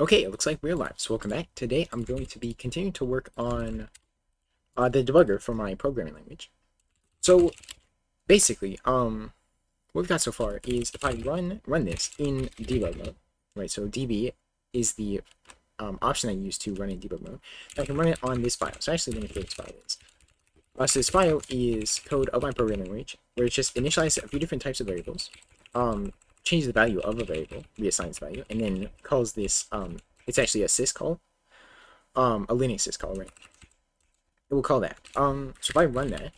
Okay, it looks like we're live. So welcome back. Today I'm going to be continuing to work on uh, the debugger for my programming language. So basically, um, what we've got so far is if I run run this in debug mode, right? So db is the um, option I use to run in debug mode. I can run it on this file. So actually, let me get this file is. Uh, so this file is code of my programming language, where it just initializes a few different types of variables, um, changes the value of a variable, reassigns value, and then calls this, um, it's actually a syscall, um, a Linux syscall, right? It will call that. Um, so if I run that,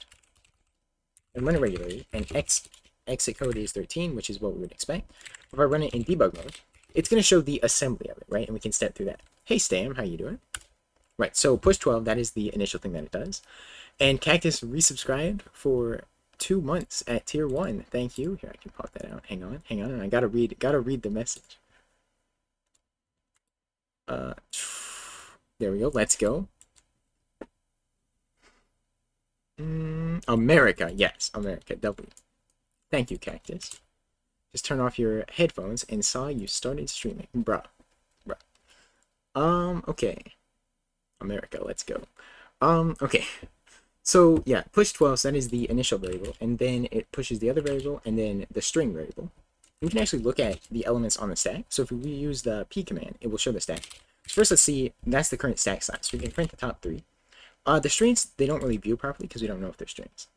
and run it regularly, and x exit code is 13, which is what we would expect, if I run it in debug mode, it's going to show the assembly of it, right? And we can step through that. Hey, Stam, how you doing? Right, so push 12, that is the initial thing that it does. And Cactus resubscribed for two months at tier one. Thank you. Here, I can pop that out. Hang on, hang on. I gotta read, gotta read the message. Uh, there we go. Let's go. Mm, America, yes, America. W. Thank you, Cactus. Just turn off your headphones and saw you started streaming, bruh, bruh. Um, okay. America, let's go. Um, okay. So yeah, push 12, so that is the initial variable, and then it pushes the other variable, and then the string variable. We can actually look at the elements on the stack. So if we use the p command, it will show the stack. So first let's see, that's the current stack size. So we can print the top three. Uh, the strings, they don't really view properly because we don't know if they're strings.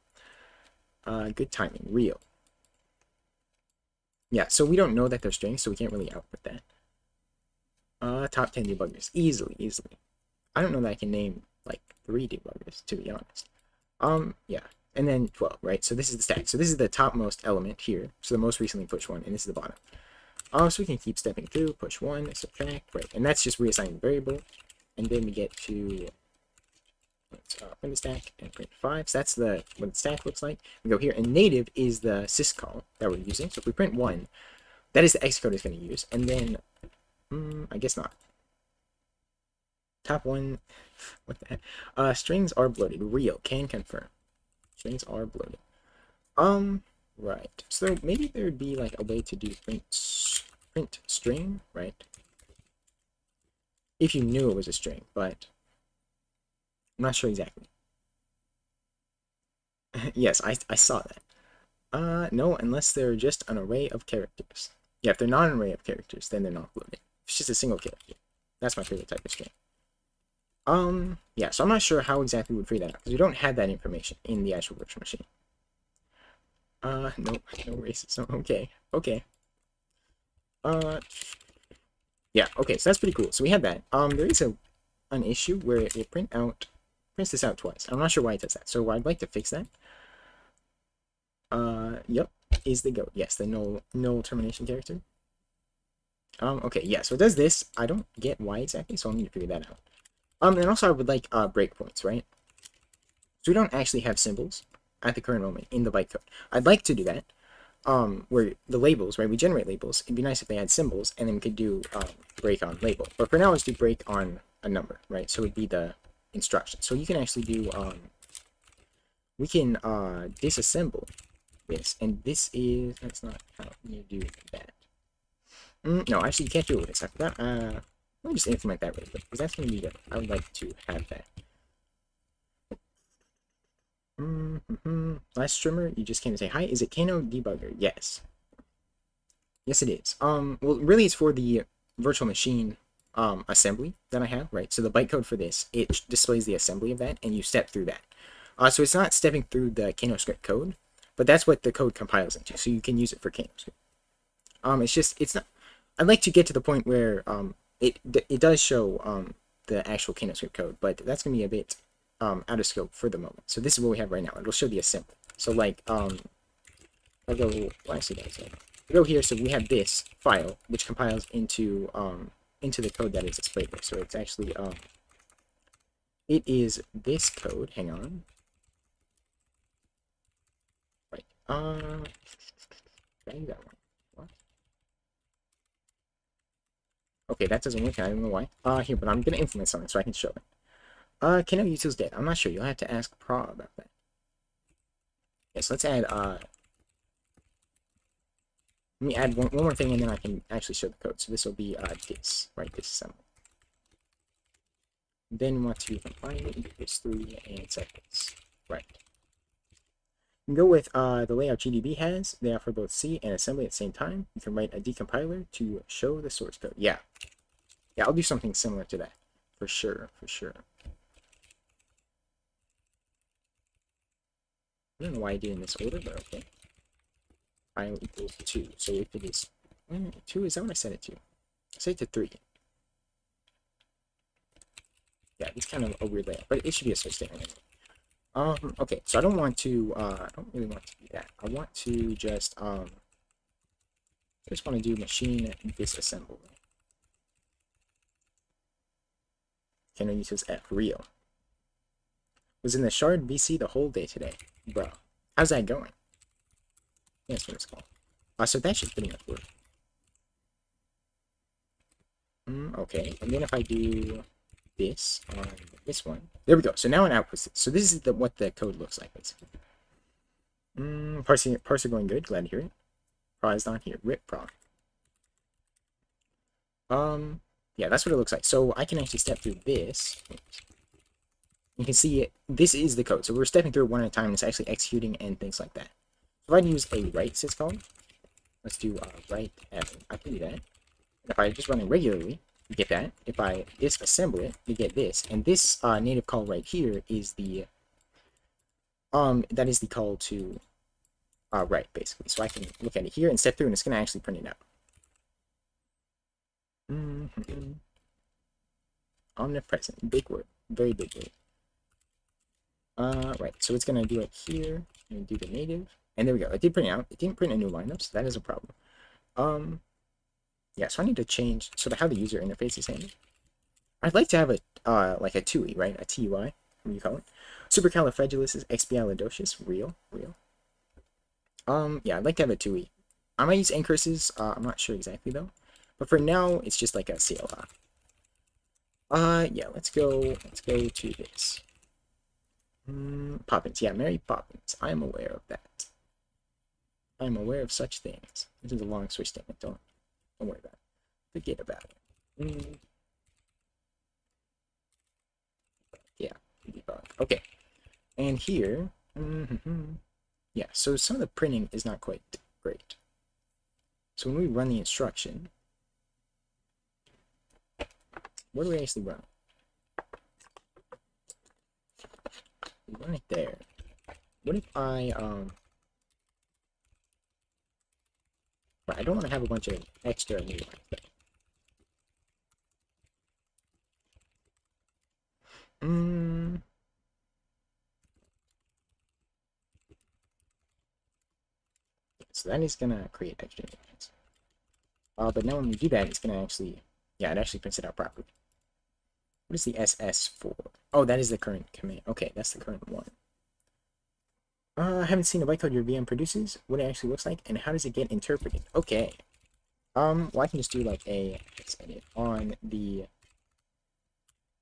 Uh, good timing, real. Yeah, so we don't know that they're strings, so we can't really output that. Uh, top 10 debuggers, easily, easily. I don't know that I can name like three debuggers, to be honest. Um, yeah. And then 12, right? So this is the stack. So this is the topmost element here. So the most recently pushed one, and this is the bottom. Um, so we can keep stepping through, push one, subtract, right? And that's just reassigning the variable. And then we get to let's print the stack and print five. So that's the what the stack looks like. We go here, and native is the syscall that we're using. So if we print one, that is the X code is going to use. And then, um, I guess not. Top one, what the heck? Uh, strings are bloated. Real, can confirm. Strings are bloated. Um, right. So maybe there'd be like a way to do print, print string, right? If you knew it was a string, but I'm not sure exactly. yes, I, I saw that. Uh, no, unless they're just an array of characters. Yeah, if they're not an array of characters, then they're not bloated. It's just a single character. That's my favorite type of string. Um, yeah, so I'm not sure how exactly we would figure that out, because we don't have that information in the actual virtual machine. Uh, no, no racism. Okay, okay. Uh, yeah, okay, so that's pretty cool. So we had that. Um, there is a an issue where it will print out prints this out twice. I'm not sure why it does that. So I'd like to fix that. Uh, yep, is the goat. Yes, the null null termination character. Um, okay, yeah, so it does this. I don't get why exactly, so I'll need to figure that out. Um, and also I would like uh, breakpoints, right? So we don't actually have symbols at the current moment in the bytecode. I'd like to do that, um, where the labels, right? We generate labels. It'd be nice if they had symbols, and then we could do um, break on label. But for now, let's do break on a number, right? So it'd be the instruction. So you can actually do, um, we can uh, disassemble this, and this is, that's not how you do that. Mm, no, actually, you can't do it with this. I forgot. Uh, let me just implement that really quick, because that's going to be good. I would like to have that. Mm -hmm. Last streamer, you just came to say hi. Is it Cano Debugger? Yes. Yes, it is. Um, well, really, it's for the virtual machine um, assembly that I have, right? So the bytecode for this, it displays the assembly of that, and you step through that. Uh, so it's not stepping through the CanoScript code, but that's what the code compiles into, so you can use it for CanoScript. Um, it's just, it's not, I'd like to get to the point where um, it it does show um, the actual CanoScript code, but that's going to be a bit um, out of scope for the moment. So this is what we have right now. It'll show the assembly. So like, um, I'll go, well, actually, that's it. go here, so we have this file, which compiles into um, into the code that is displayed here. So it's actually, um, it is this code. Hang on. Right. Uh, dang that one. Okay, that doesn't work. I don't know why. Uh, here, but I'm to implement something so I can show it. Uh, Cano utils dead. I'm not sure. You'll have to ask Pra about that. Yes, let's add, uh... Let me add one, one more thing and then I can actually show the code. So this will be uh, this, right, this assembly. Then want to combine it, this 3 and set this, right. go with uh, the layout GDB has. They offer both C and assembly at the same time. You can write a decompiler to show the source code. Yeah. Yeah, I'll do something similar to that. For sure, for sure. I don't know why I did in this order, but okay. File equals 2. So if it is 2, is that what I set it to? Set it to 3. Yeah, it's kind of a weird layout, but it should be a switch statement. Um, okay, so I don't want to, uh, I don't really want to do that. I want to just, um, I just want to do machine disassemble. Can I use this F real? Was in the shard VC the whole day today. Bro, how's that going? That's what it's called. Uh, so that should pretty much work. Mm, okay, and then if I do this on this one, there we go. So now an output. So this is the, what the code looks like, basically. Mm, parsing, parser going good. Glad to hear it. Is not here. Rip pro. Um, yeah, that's what it looks like. So I can actually step through this. You can see it, this is the code. So we're stepping through one at a time. It's actually executing and things like that. So if I use a write syscall, let's do uh, write f. I can do that. If I just run it regularly, you get that. If I disassemble it, you get this. And this uh, native call right here is the um that is the call to uh, write basically. So I can look at it here and step through, and it's gonna actually print it out. Mm -hmm. Omnipresent, big word, very big word. Uh, right, so it's gonna do it here, and do the native, and there we go. It did print out. It didn't print a new lineup, so that is a problem. Um, yeah, so I need to change sort of how the user interface is handled. I'd like to have a uh like a TUI, right? A TUI, what do you call it? Supercalifragilisticexpialidocious, real, real. Um, yeah, I'd like to have a TUI. I might use ncurses. Uh, I'm not sure exactly though. But for now, it's just like a CLI. Uh, yeah, let's go, let's go to this. Mm, Poppins, yeah, Mary Poppins. I am aware of that. I am aware of such things. This is a long switch statement, don't, don't worry about it. Forget about it. Mm. Yeah. Okay. And here, mm -hmm. yeah, so some of the printing is not quite great. So when we run the instruction, what do we actually run? We run it there. What if I, um... I don't want to have a bunch of extra new ones. Mm. So he's gonna create extra new ones. Uh, but now when we do that, it's gonna actually, yeah, it actually prints it out properly. What is the SS for? Oh, that is the current command. Okay, that's the current one. Uh, I haven't seen a bytecode your VM produces, what it actually looks like, and how does it get interpreted. Okay. Um, well, I can just do like a edit on the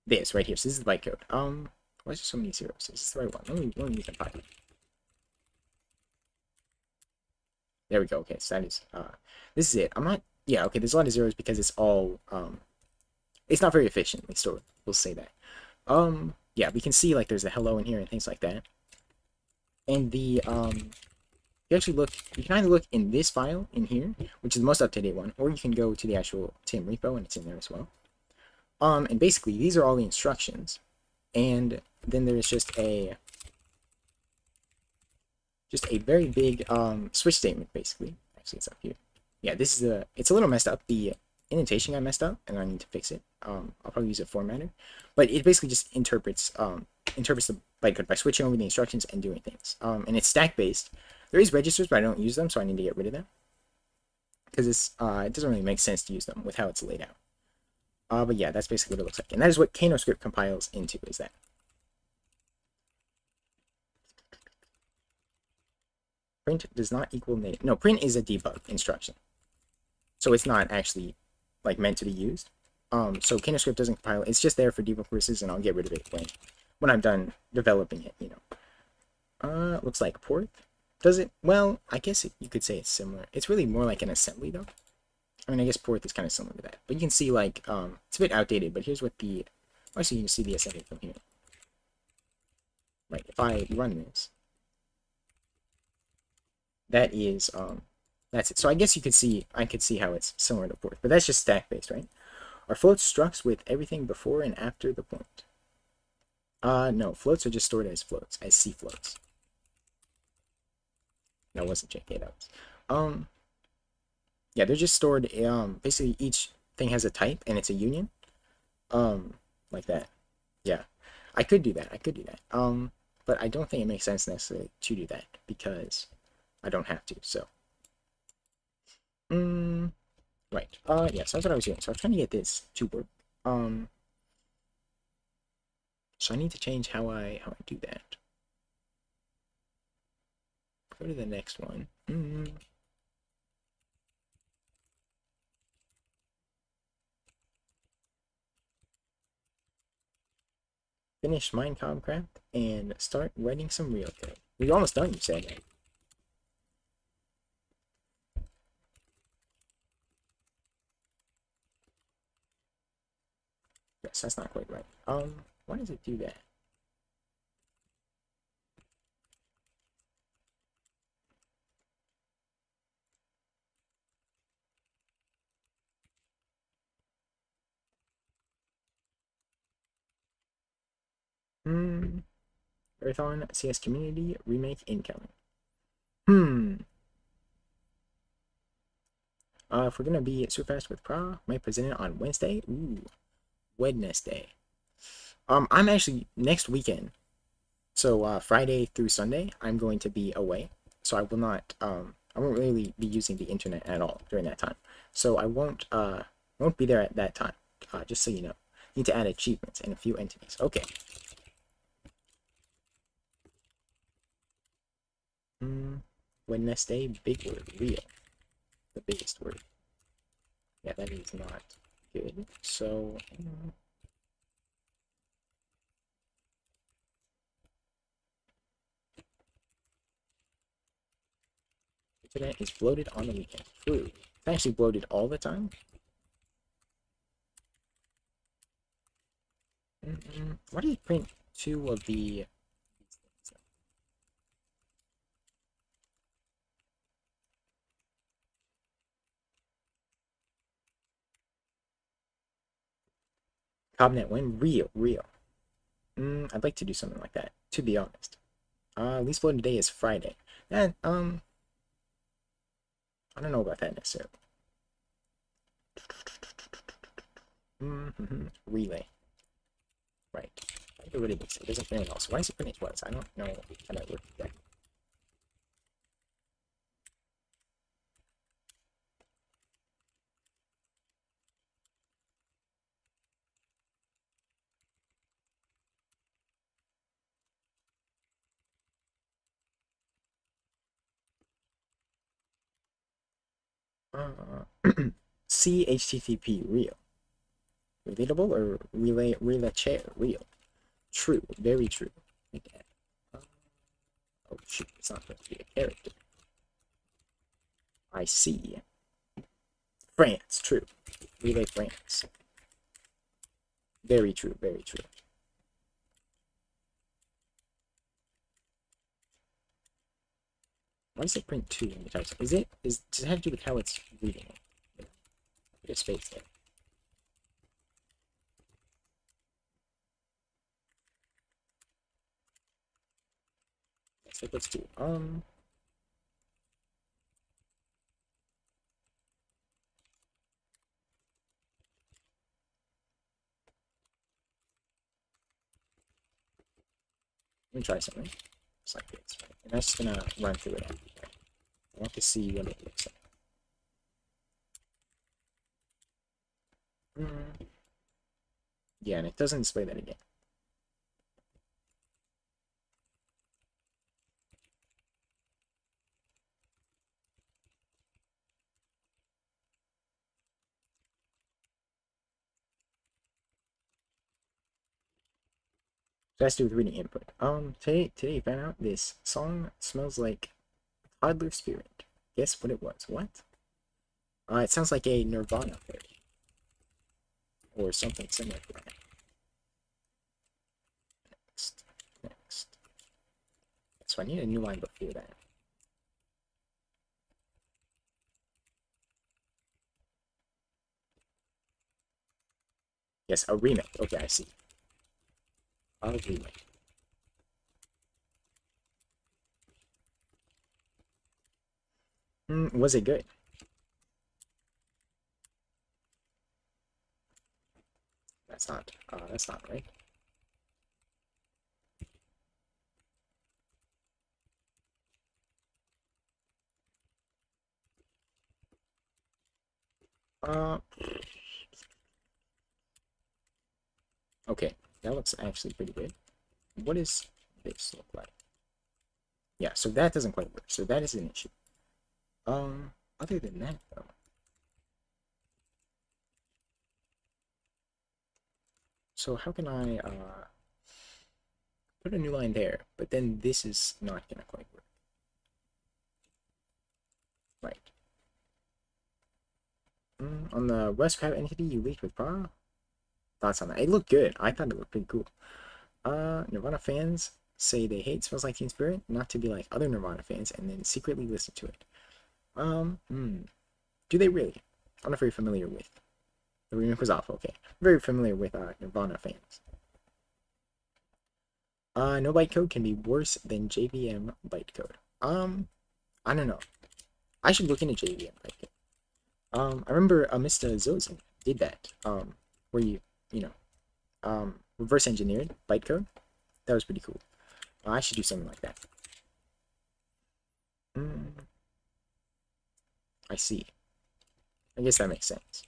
this right here. So this is the bytecode. Um, why is there so many zeros? Is this the right one? Let me let me use the five. There we go. Okay, so that is uh, this is it. I'm not. Yeah. Okay. There's a lot of zeros because it's all um, it's not very efficiently stored. We'll say that. Um, yeah, we can see like there's a hello in here and things like that. And the um, you actually look, you can either look in this file in here, which is the most up-to-date one, or you can go to the actual TIM repo and it's in there as well. Um, and basically these are all the instructions, and then there's just a just a very big um, switch statement basically. Actually, it's up here. Yeah, this is a. It's a little messed up. The indentation got messed up, and I need to fix it. Um, I'll probably use a formatter, but it basically just interprets um, interprets the bytecode by switching over the instructions and doing things. Um, and it's stack based. There is registers, but I don't use them, so I need to get rid of them because uh, it doesn't really make sense to use them with how it's laid out. Uh, but yeah, that's basically what it looks like, and that is what CanoScript compiles into. Is that? Print does not equal native. No, print is a debug instruction. So it's not actually like meant to be used. Um, so CanoScript doesn't compile. It's just there for debug purposes, and I'll get rid of it when when I'm done developing it. You know. Uh, looks like Porth. Does it? Well, I guess it, you could say it's similar. It's really more like an assembly, though. I mean, I guess Porth is kind of similar to that. But you can see, like, um, it's a bit outdated, but here's what the... Actually, you can see the assembly from here. Right, if I run this, that is, um, that's it. So I guess you could see, I could see how it's similar to Porth, but that's just stack-based, right? Our floats structs with everything before and after the point? Uh, no, floats are just stored as floats, as C floats. That wasn't JK, that was. Um, yeah, they're just stored, um, basically each thing has a type and it's a union. Um, like that. Yeah, I could do that, I could do that. Um, but I don't think it makes sense necessarily to do that because I don't have to, so. Mm, right, uh, yes, that's what I was doing. So I was trying to get this to work. Um, so I need to change how I, how I do that. Go to the next one. Mm. Finish Minecraft and start writing some real code. We're almost done, you said. Yes, that's not quite right. Um, why does it do that? Hmm. Earthon CS Community Remake incoming. Hmm. Uh, if we're gonna be super fast with Pra, might present it on Wednesday. Ooh, Wednesday. Um, I'm actually next weekend, so uh, Friday through Sunday, I'm going to be away. So I will not, um, I won't really be using the internet at all during that time. So I won't, uh, won't be there at that time. Uh, just so you know, need to add achievements and a few entities. Okay. Mm, Wednesday, big word, real. The biggest word. Yeah, that is not good. So, mm, internet is bloated on the weekend. True. It's actually bloated all the time. Mm -mm. Why did it print two of the Cobnet when real, real. Mm, I'd like to do something like that, to be honest. Uh, least bloated day is Friday. And, um, I don't know about that necessarily. Mm -hmm. Relay. Right. Rid of this. It doesn't else. Why is it printing twice? I don't know how that works exactly. Uh, C HTTP real. Relatable or relay relay chair real. True, very true. Oh shoot, it's not going to be a character. I see. France, true. Relay France. Very true, very true. Why does it print two when the type? Is it is does it have to do with how it's reading it? There's space there. So let's do um Let me try something. Right? And that's gonna run through it. I want to see what it looks like. Mm. Yeah, and it doesn't display that again. So that's to do with reading input. Um, today, today found out this song smells like Toddler Spirit. Guess what it was. What? Uh, it sounds like a Nirvana fairy. Or something similar to that. Next. Next. So I need a new line before that. Yes, a remake. Okay, I see. A. Mm, was it good? That's not, uh, that's not right. Uh, okay, that looks actually pretty good. What does this look like? Yeah, so that doesn't quite work. So that is an issue. Um, other than that, though. So how can I, uh, put a new line there, but then this is not gonna quite work. Right. Mm, on the West Crab entity you leaked with Pa? Thoughts on that? It looked good. I thought it looked pretty cool. Uh, Nirvana fans say they hate Smells Like Teen Spirit, not to be like other Nirvana fans, and then secretly listen to it. Um, hmm. Do they really? I'm not very familiar with. The remake was awful, okay. I'm very familiar with uh, Nirvana fans. Uh, no bytecode can be worse than JVM bytecode. Um, I don't know. I should look into JVM bytecode. Um, I remember uh, Mr. Zozen did that. Um, where you, you know, um, reverse engineered bytecode. That was pretty cool. Uh, I should do something like that. Mm. I see. I guess that makes sense.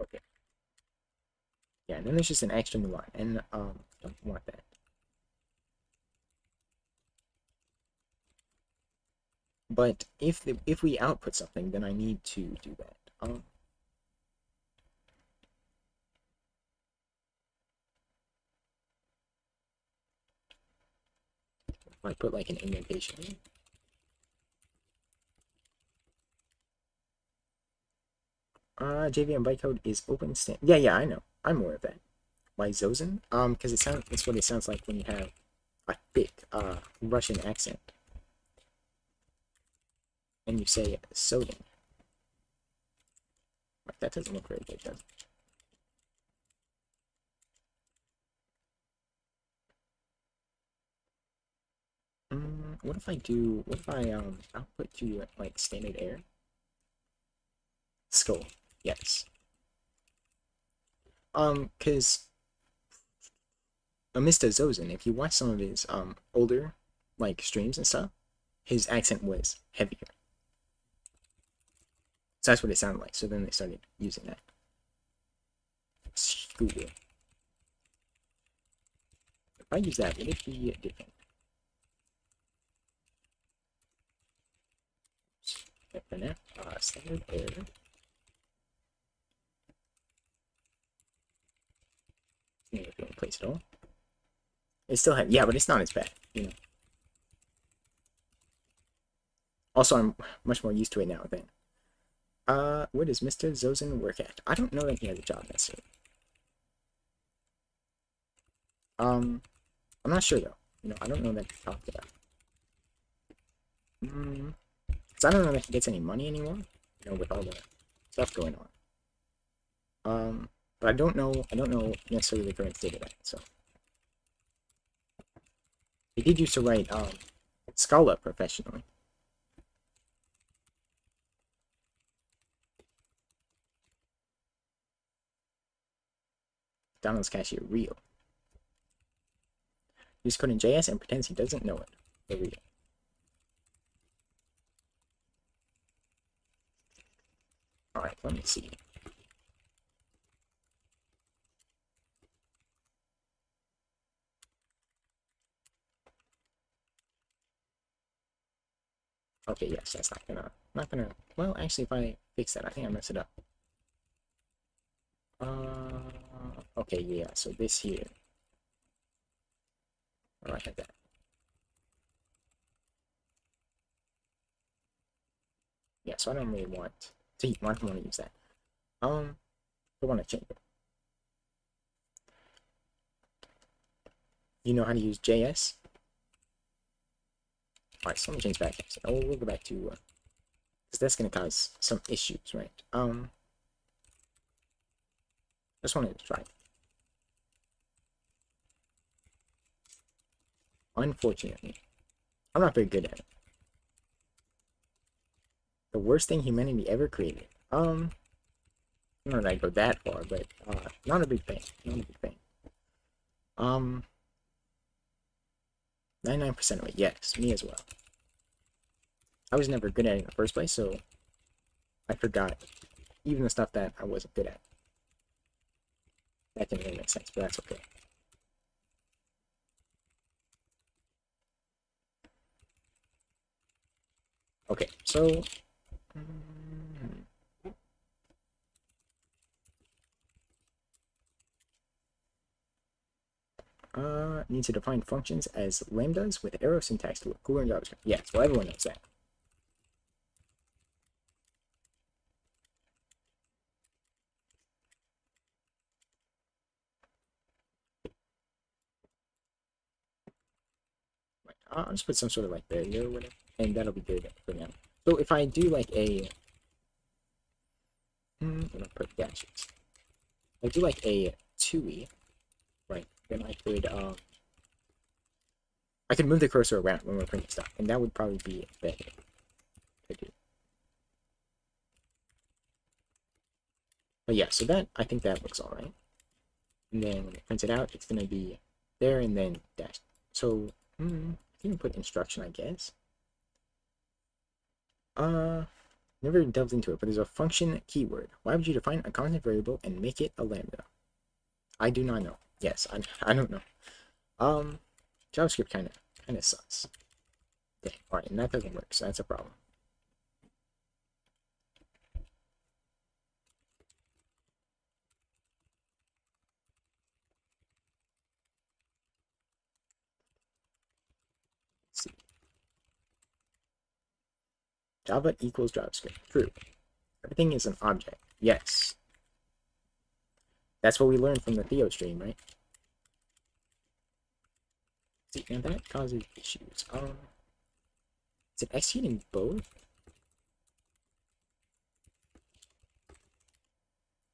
Okay. Yeah, and then there's just an extra new line, and um, don't want that. But if the, if we output something, then I need to do that. Um, I put like an indentation. Uh, JVM bytecode is open stand. Yeah, yeah, I know. I'm aware of that. Why Zozen? Um, because it sounds. That's what it sounds like when you have a thick uh Russian accent, and you say Sodin. That doesn't look very good, does it? Mm, what if I do, what if I um output to like standard air? Skull, yes. Um, cause uh, Mr. Zozen, if you watch some of his um older like streams and stuff, his accent was heavier. So that's what it sounded like. So then they started using that. School. If I use that, would it be different? Uh, standard error. Don't place it all. It still had, yeah, but it's not as bad, you know. Also, I'm much more used to it now than. Uh, where does Mr. Zozen work at? I don't know that he has a job necessarily. Um, I'm not sure though. You know, I don't know that he talked about. Hmm. Because I don't know if he gets any money anymore, you know, with all the stuff going on. Um, but I don't know, I don't know necessarily the current state of that, so. He did used to write, um, Scala professionally. Donald's cashier, real. Code in JS and pretends he doesn't know it. The real. Alright, let me see. Okay, yes, that's not gonna, not gonna, well, actually, if I fix that, I think I messed it up. Uh, okay, yeah, so this here. Oh, I had that. Yeah, so I don't really want to, I don't want to use that. Um, I want to change it. You know how to use JS? Alright, so let me change back. So, oh, we'll go back to, because uh, that's going to cause some issues, right? Um, just wanted to try. Unfortunately, I'm not very good at it. The worst thing humanity ever created. Um, I don't know that I go that far, but uh, not a big fan. Not a big fan. Um, 99% of it, yes, me as well. I was never good at it in the first place, so I forgot even the stuff that I wasn't good at. That didn't really make sense, but that's okay. Okay, so... Mm, Uh, need to define functions as lambdas with arrow syntax to look cooler in JavaScript. Yes, well everyone knows that. I'll just put some sort of like barrier or whatever, and that'll be good for now. So if I do like a, hmm, I'm gonna put dashes. I do like a TUI, right? Then I could um, I could move the cursor around when we're printing stuff, and that would probably be better to do. But yeah, so that I think that looks alright. And then when it prints it out, it's gonna be there and then dash. So, hmm, you can put instruction, I guess. Uh, never delved into it, but there's a function keyword. Why would you define a constant variable and make it a lambda? I do not know. Yes, I, I don't know. Um, JavaScript kind of kind of sucks. Dang, alright, and that doesn't work, so that's a problem. See, Java equals JavaScript. True. Everything is an object. Yes. That's what we learned from the Theo stream, right? See, and that causes issues. Um, is it executing both?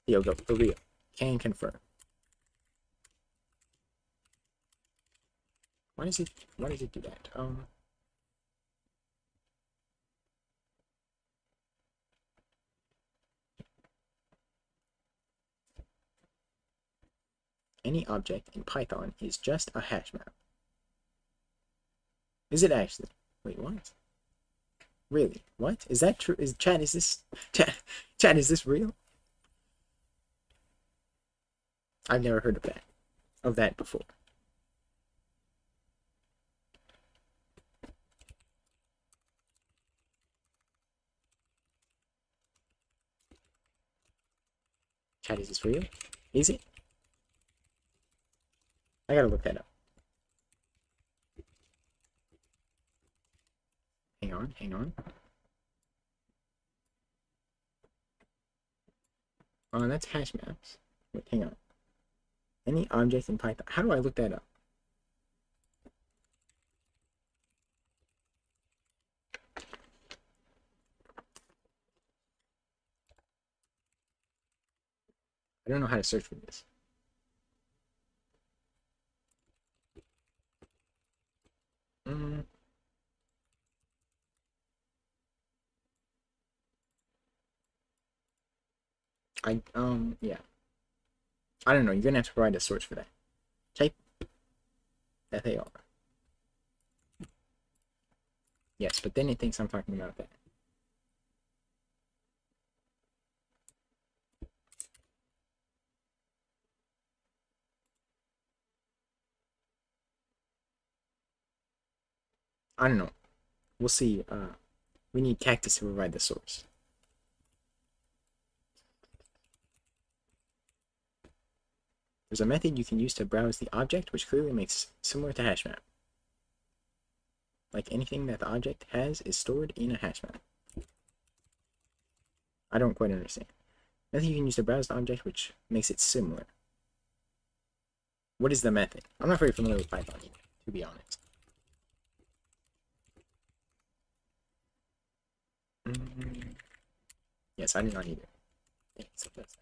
Theo, go for real. Can confirm. Why does it? Why does it do that? Um. Any object in Python is just a hash map. Is it actually? Wait, what? Really? What? Is that true? Is Chad, is this... Chad, Chad, is this real? I've never heard of that. Of that before. Chad, is this real? Is it? I gotta look that up. Hang on, hang on. Oh, that's hash maps. Wait, hang on. Any object in Python. How do I look that up? I don't know how to search for this. Mm. I, um, yeah. I don't know, you're gonna have to provide a source for that. Type FAR. Yes, but then it thinks I'm talking about that. I don't know. We'll see. Uh, We need cactus to provide the source. There's a method you can use to browse the object, which clearly makes similar to HashMap. Like anything that the object has is stored in a HashMap. I don't quite understand. Method you can use to browse the object, which makes it similar. What is the method? I'm not very familiar with Python either, to be honest. Mm Yes, I did not so that's.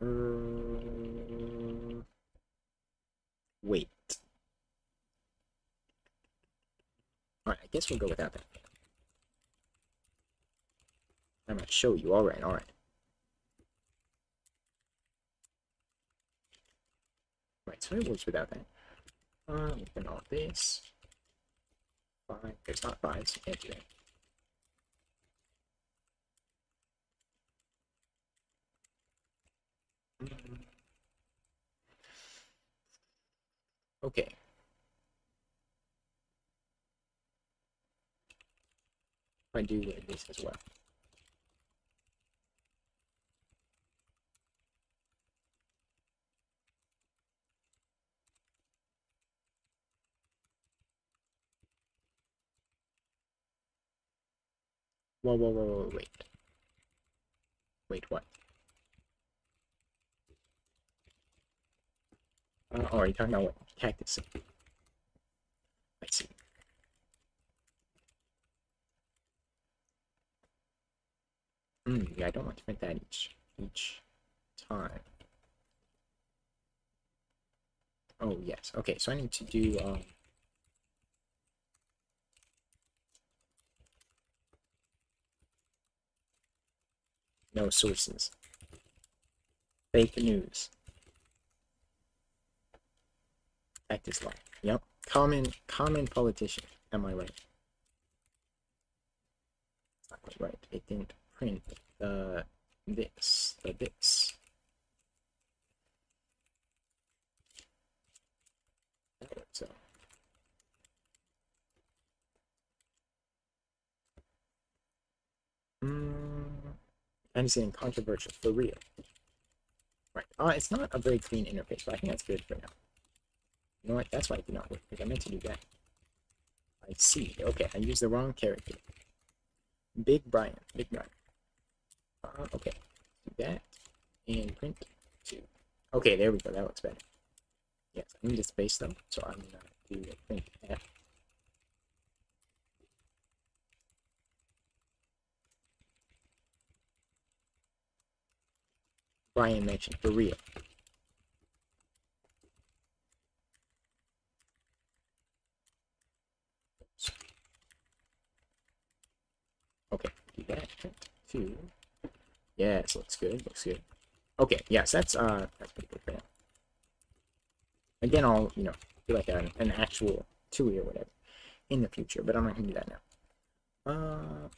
Uh, wait. Alright, I guess we'll go without that. I'm gonna show you. Alright, alright. Right, so it works without that. Uh, open all this. Five. There's not five, so you can't do that. Okay. I do this as well. Whoa, whoa, whoa, whoa, wait. Wait, what? Uh, oh, are you talking about what? Cactus. I see. Hmm, yeah, I don't want to print that each each time. Oh, yes. Okay, so I need to do, um, no sources. Fake news. Act is life. Yep. Common common politician. Am I right? Not quite right. It didn't print the this. The this. That works out. Mm, saying controversial for real. Right. Uh, it's not a very clean interface, but I think that's good for now. You know what? That's why it did not work, because I meant to do that. I see. Okay, I used the wrong character. Big Brian. Big Brian. Uh, okay. Do that. And print two. Okay, there we go. That looks better. Yes, I need a space them, so I'm gonna do a print F. Brian mentioned for real. Okay, do that. Two. Yes, looks good. Looks good. Okay, yes, that's uh, that's pretty good now. Again, I'll you know do like an, an actual TUI or whatever in the future, but I'm not gonna do that now. Uh,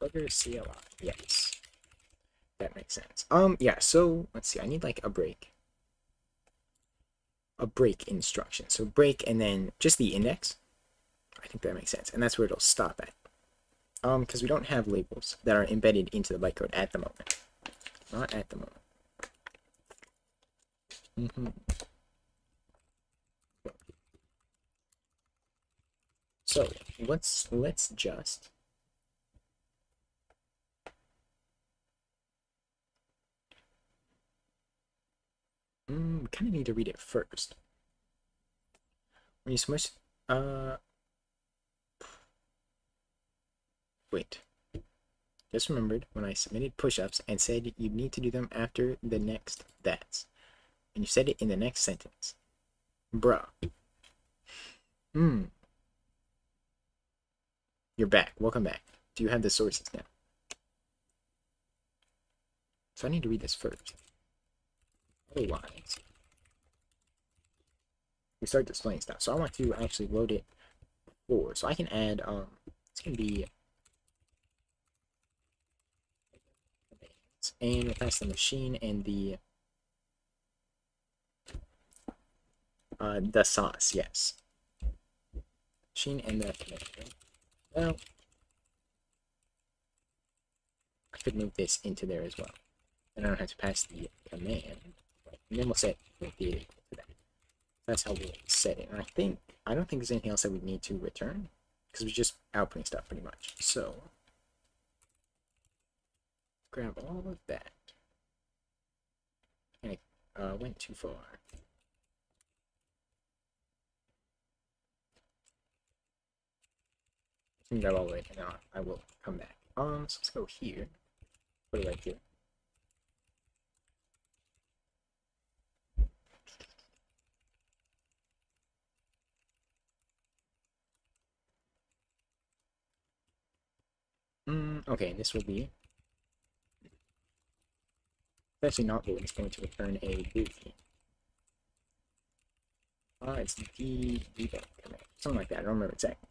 bugger CLI. Yes, that makes sense. Um, yeah. So let's see. I need like a break a break instruction. So break and then just the index. I think that makes sense. And that's where it'll stop at. Um, because we don't have labels that are embedded into the bytecode at the moment. Not at the moment. Mm -hmm. So let's let's just Mm, kind of need to read it first. When you smush, uh, wait. Just remembered when I submitted push-ups and said you need to do them after the next that's. And you said it in the next sentence. Bruh. Hmm. You're back. Welcome back. Do you have the sources now? So I need to read this first. Otherwise, we start displaying stuff. So I want to actually load it forward. So I can add, um, it's going to be and pass the machine and the uh, the sauce, yes. machine and the. Well, I could move this into there as well. And I don't have to pass the command. And then we'll set the to that. That's how we'll set it. And I think, I don't think there's anything else that we need to return. Because we're just outputting stuff pretty much. So, grab all of that. And it uh, went too far. grab all the way, and then I will come back. Um, so let's go here. Put it right here. Mm, okay, this will be actually not blue, it's going to return a blue key. Uh, it's the debug command, something like that, I don't remember exactly.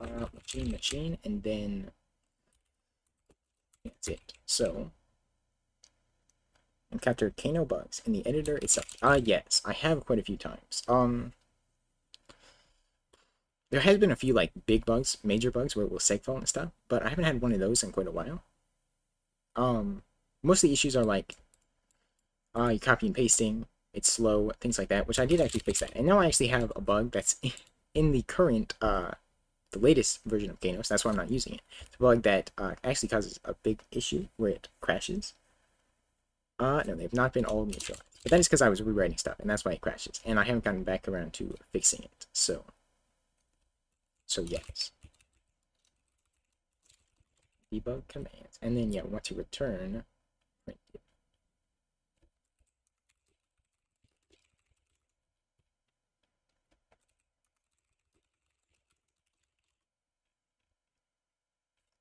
Uh, machine, machine, and then that's it. So, encounter Cano bugs in the editor itself. Ah, uh, yes, I have quite a few times. Um, there has been a few like big bugs, major bugs where it will segfault and stuff, but I haven't had one of those in quite a while. Um, most of the issues are like, uh, you copy and pasting, it's slow, things like that, which I did actually fix that. And now I actually have a bug that's in the current, uh, the latest version of Ganos, that's why I'm not using it. It's a bug that uh, actually causes a big issue where it crashes. Uh, no, they've not been all neutralized. But that is because I was rewriting stuff, and that's why it crashes. And I haven't gotten back around to fixing it, so... So yes. Debug commands. And then, yeah, we want to return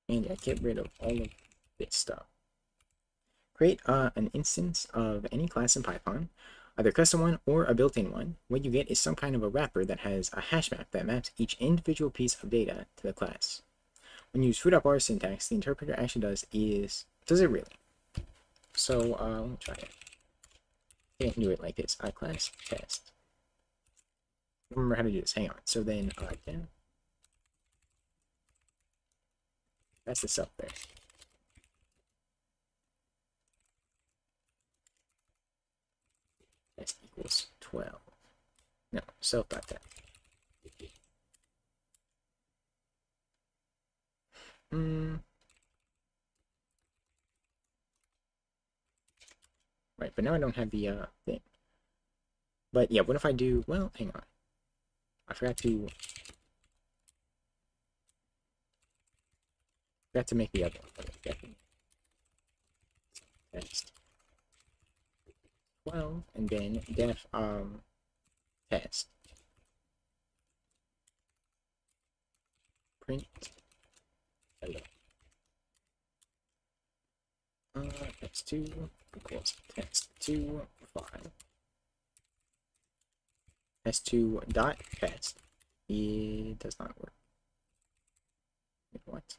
and I get rid of all of this stuff. Create uh, an instance of any class in Python, either custom one or a built-in one. What you get is some kind of a wrapper that has a hash map that maps each individual piece of data to the class. When you use foo.bar syntax, the interpreter actually does is, does it really? So, uh, let me try it. I can do it like this, I class test. Remember how to do this, hang on. So then, uh, yeah. That's the self there. S equals 12. No, self dot that. Hmm. Right, but now I don't have the uh, thing. But yeah, what if I do, well, hang on. I forgot to Forgot to make the other one. Test. 12, and then def um test. Print hello. Uh, x2 equals test2 file. S2 dot test. It does not work. Wait, what?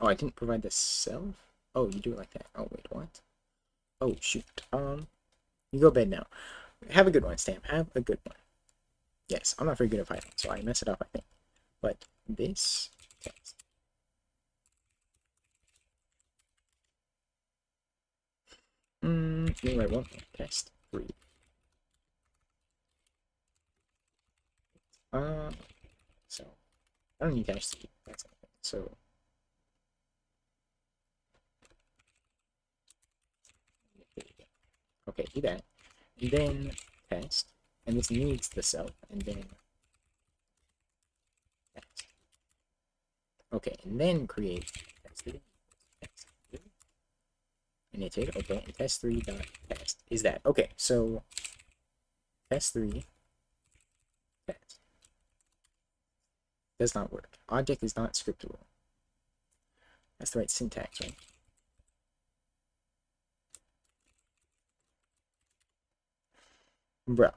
Oh, I didn't provide the self? Oh, you do it like that. Oh, wait, what? Oh, shoot. Um, you go bed now. Have a good one, Stamp. Have a good one. Yes, I'm not very good at Python, so I mess it up, I think. But this test. Hmm, let me write one. Test three. Uh, so, I don't need test three. That's okay. So, Okay, do that. And then test. And this needs the self. And then test. Okay, and then create test3. Test3. Initiate. Okay, and test3 dot test is that. Okay, so test3 test. Does not work. Object is not scriptable. That's the right syntax, right? Bro,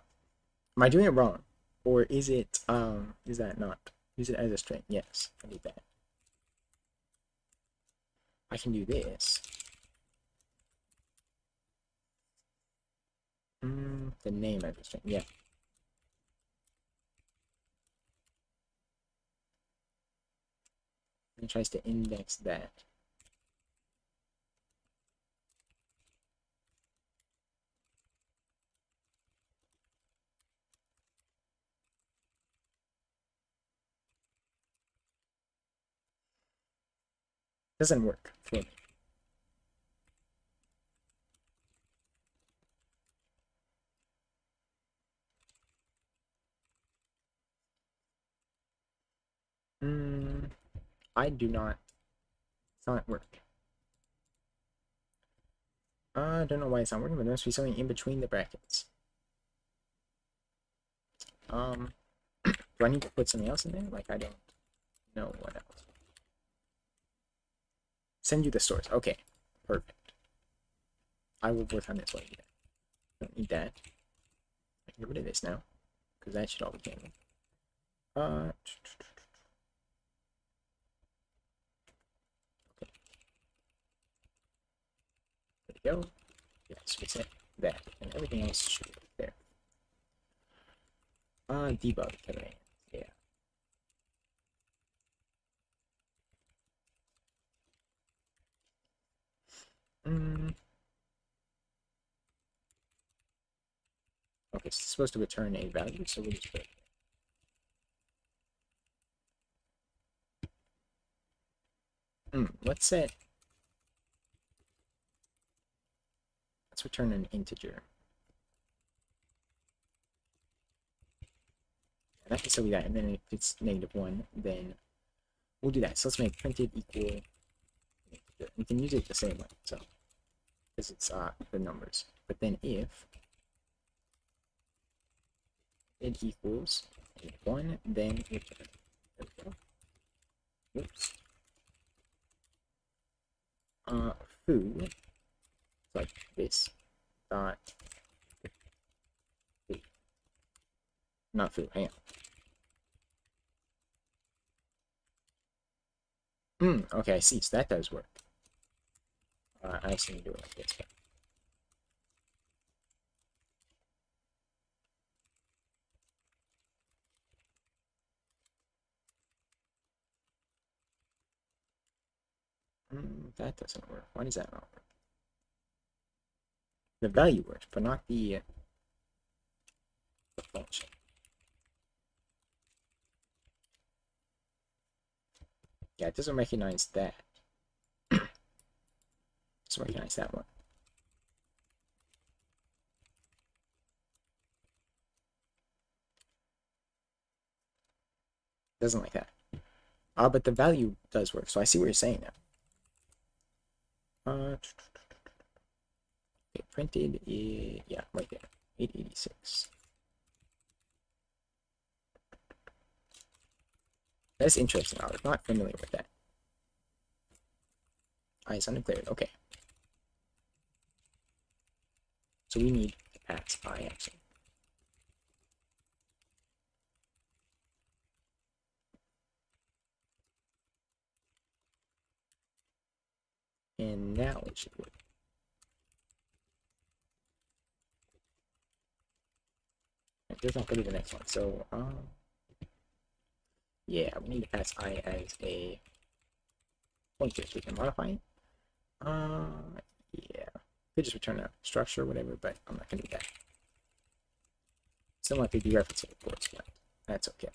am I doing it wrong? Or is it, um, is that not? Use it as a string. Yes, I need that. I can do this. Mm, the name I just changed. yeah. And tries to index that. Doesn't work. Mm, I do not. It's not work. I don't know why it's not working, but there must be something in between the brackets. Um, do I need to put something else in there? Like, I don't know what else. Send you the source. Okay, perfect. I will work on this you Don't need that. I can get rid of this now, because that should all be handled. Uh, we go. Yes, we set that, and everything else should be there. Uh, debug command. Yeah. Mm. Okay, it's supposed to return a value, so we'll just put Mm, let's set let's return an integer. And that can still be that, and then if it's negative one, then we'll do that. So let's make printed equal we can use it the same way, so because it's uh the numbers. But then if it equals one, then return. There we go. Uh, foo, like this, dot, foo. not foo, hang. Hmm, okay, I see, so that does work. Uh, I need to do it like this. But... Mm, that doesn't work. Why does that not work? The value works, but not the, uh, the function. Yeah, it doesn't recognize that. Let's recognize that one. Doesn't like that. Ah, uh, but the value does work, so I see what you're saying now. Uh, okay, printed, is, yeah, right there, 886. That's interesting. I was not familiar with that. Ice undeclared. Okay. So we need to pass I action. And now it should work. Let's not go to be the next one. So, um, yeah, we need to pass I as a pointer so we can modify it. Uh, yeah could just return a structure or whatever, but I'm not going to do that. Still might be dereferencing reports, but that's okay.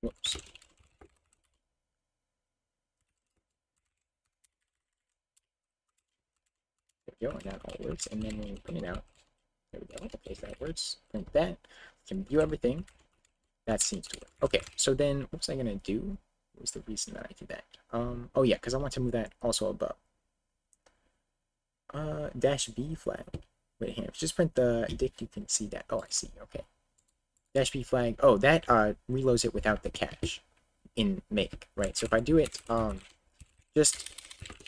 Whoops. There we go, and that all works. And then when we print it out, there we go. Okay, that works. Print that. We can view everything. That seems to work. Okay, so then what was I gonna do? What was the reason that I did that? Um, oh yeah, because I want to move that also above. Uh, dash B flag. Wait, here, just print the dict, you can see that. Oh, I see, okay. Dash B flag, oh, that uh, reloads it without the cache in make, right? So if I do it um, just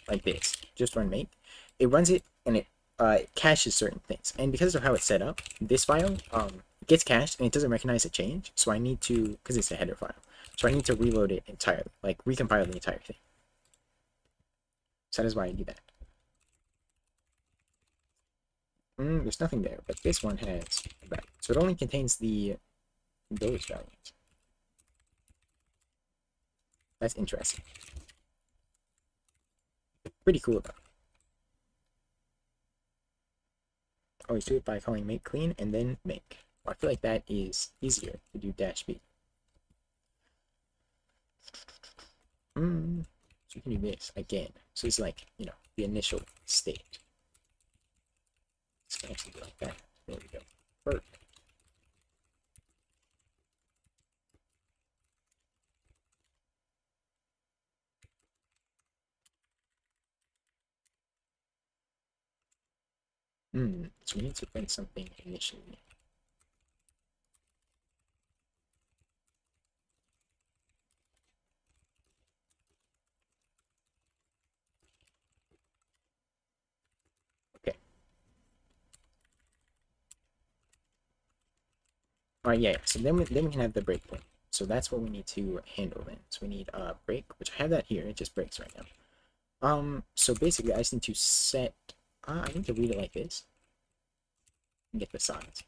like this, just run make, it runs it and it uh, caches certain things. And because of how it's set up, this file, um, gets cached and it doesn't recognize a change, so I need to, because it's a header file, so I need to reload it entirely, like recompile the entire thing. So that is why I do that. Mm, there's nothing there, but this one has value. So it only contains the those values. That's interesting. Pretty cool though. Always do it by calling make clean and then make. I feel like that is easier to do dash B. Mm, so we can do this again. So it's like, you know, the initial state. It's can actually like that. There we go. Perfect. Hmm, we need to print something initially. Okay. Alright, yeah, so then we, then we can have the breakpoint. So that's what we need to handle then. So we need a break, which I have that here, it just breaks right now. Um, so basically I just need to set uh, I need to read it like this. Get the size.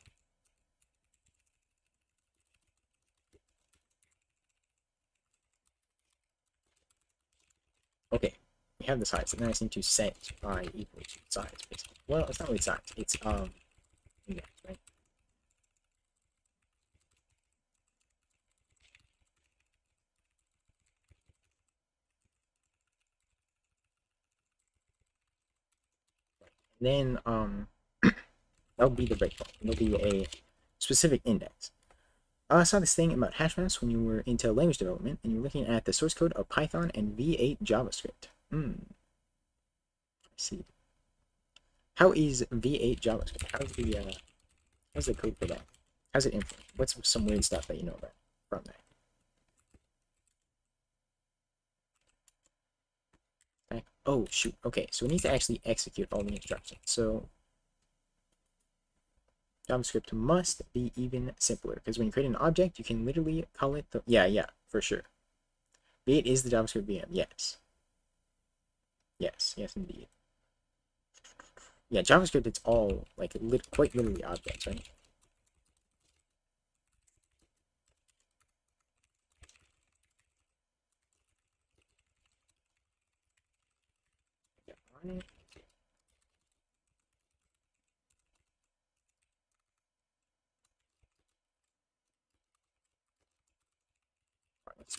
Okay, we have the size, and then I need to set by equal to size, basically. Well, it's not really size, it's, um, index, right? then um that'll be the breakpoint. It'll be a specific index. I saw this thing about hash maps when you were into language development and you're looking at the source code of Python and V8 JavaScript. Hmm. See. How is V8 JavaScript? How's the uh, how's the code for that? How's it influence? What's some weird stuff that you know about from that? Oh, shoot. Okay, so we need to actually execute all the instructions. So JavaScript must be even simpler because when you create an object, you can literally call it the... Yeah, yeah, for sure. V8 is the JavaScript VM. Yes. Yes, yes, indeed. Yeah, JavaScript, it's all, like, lit quite literally objects, right?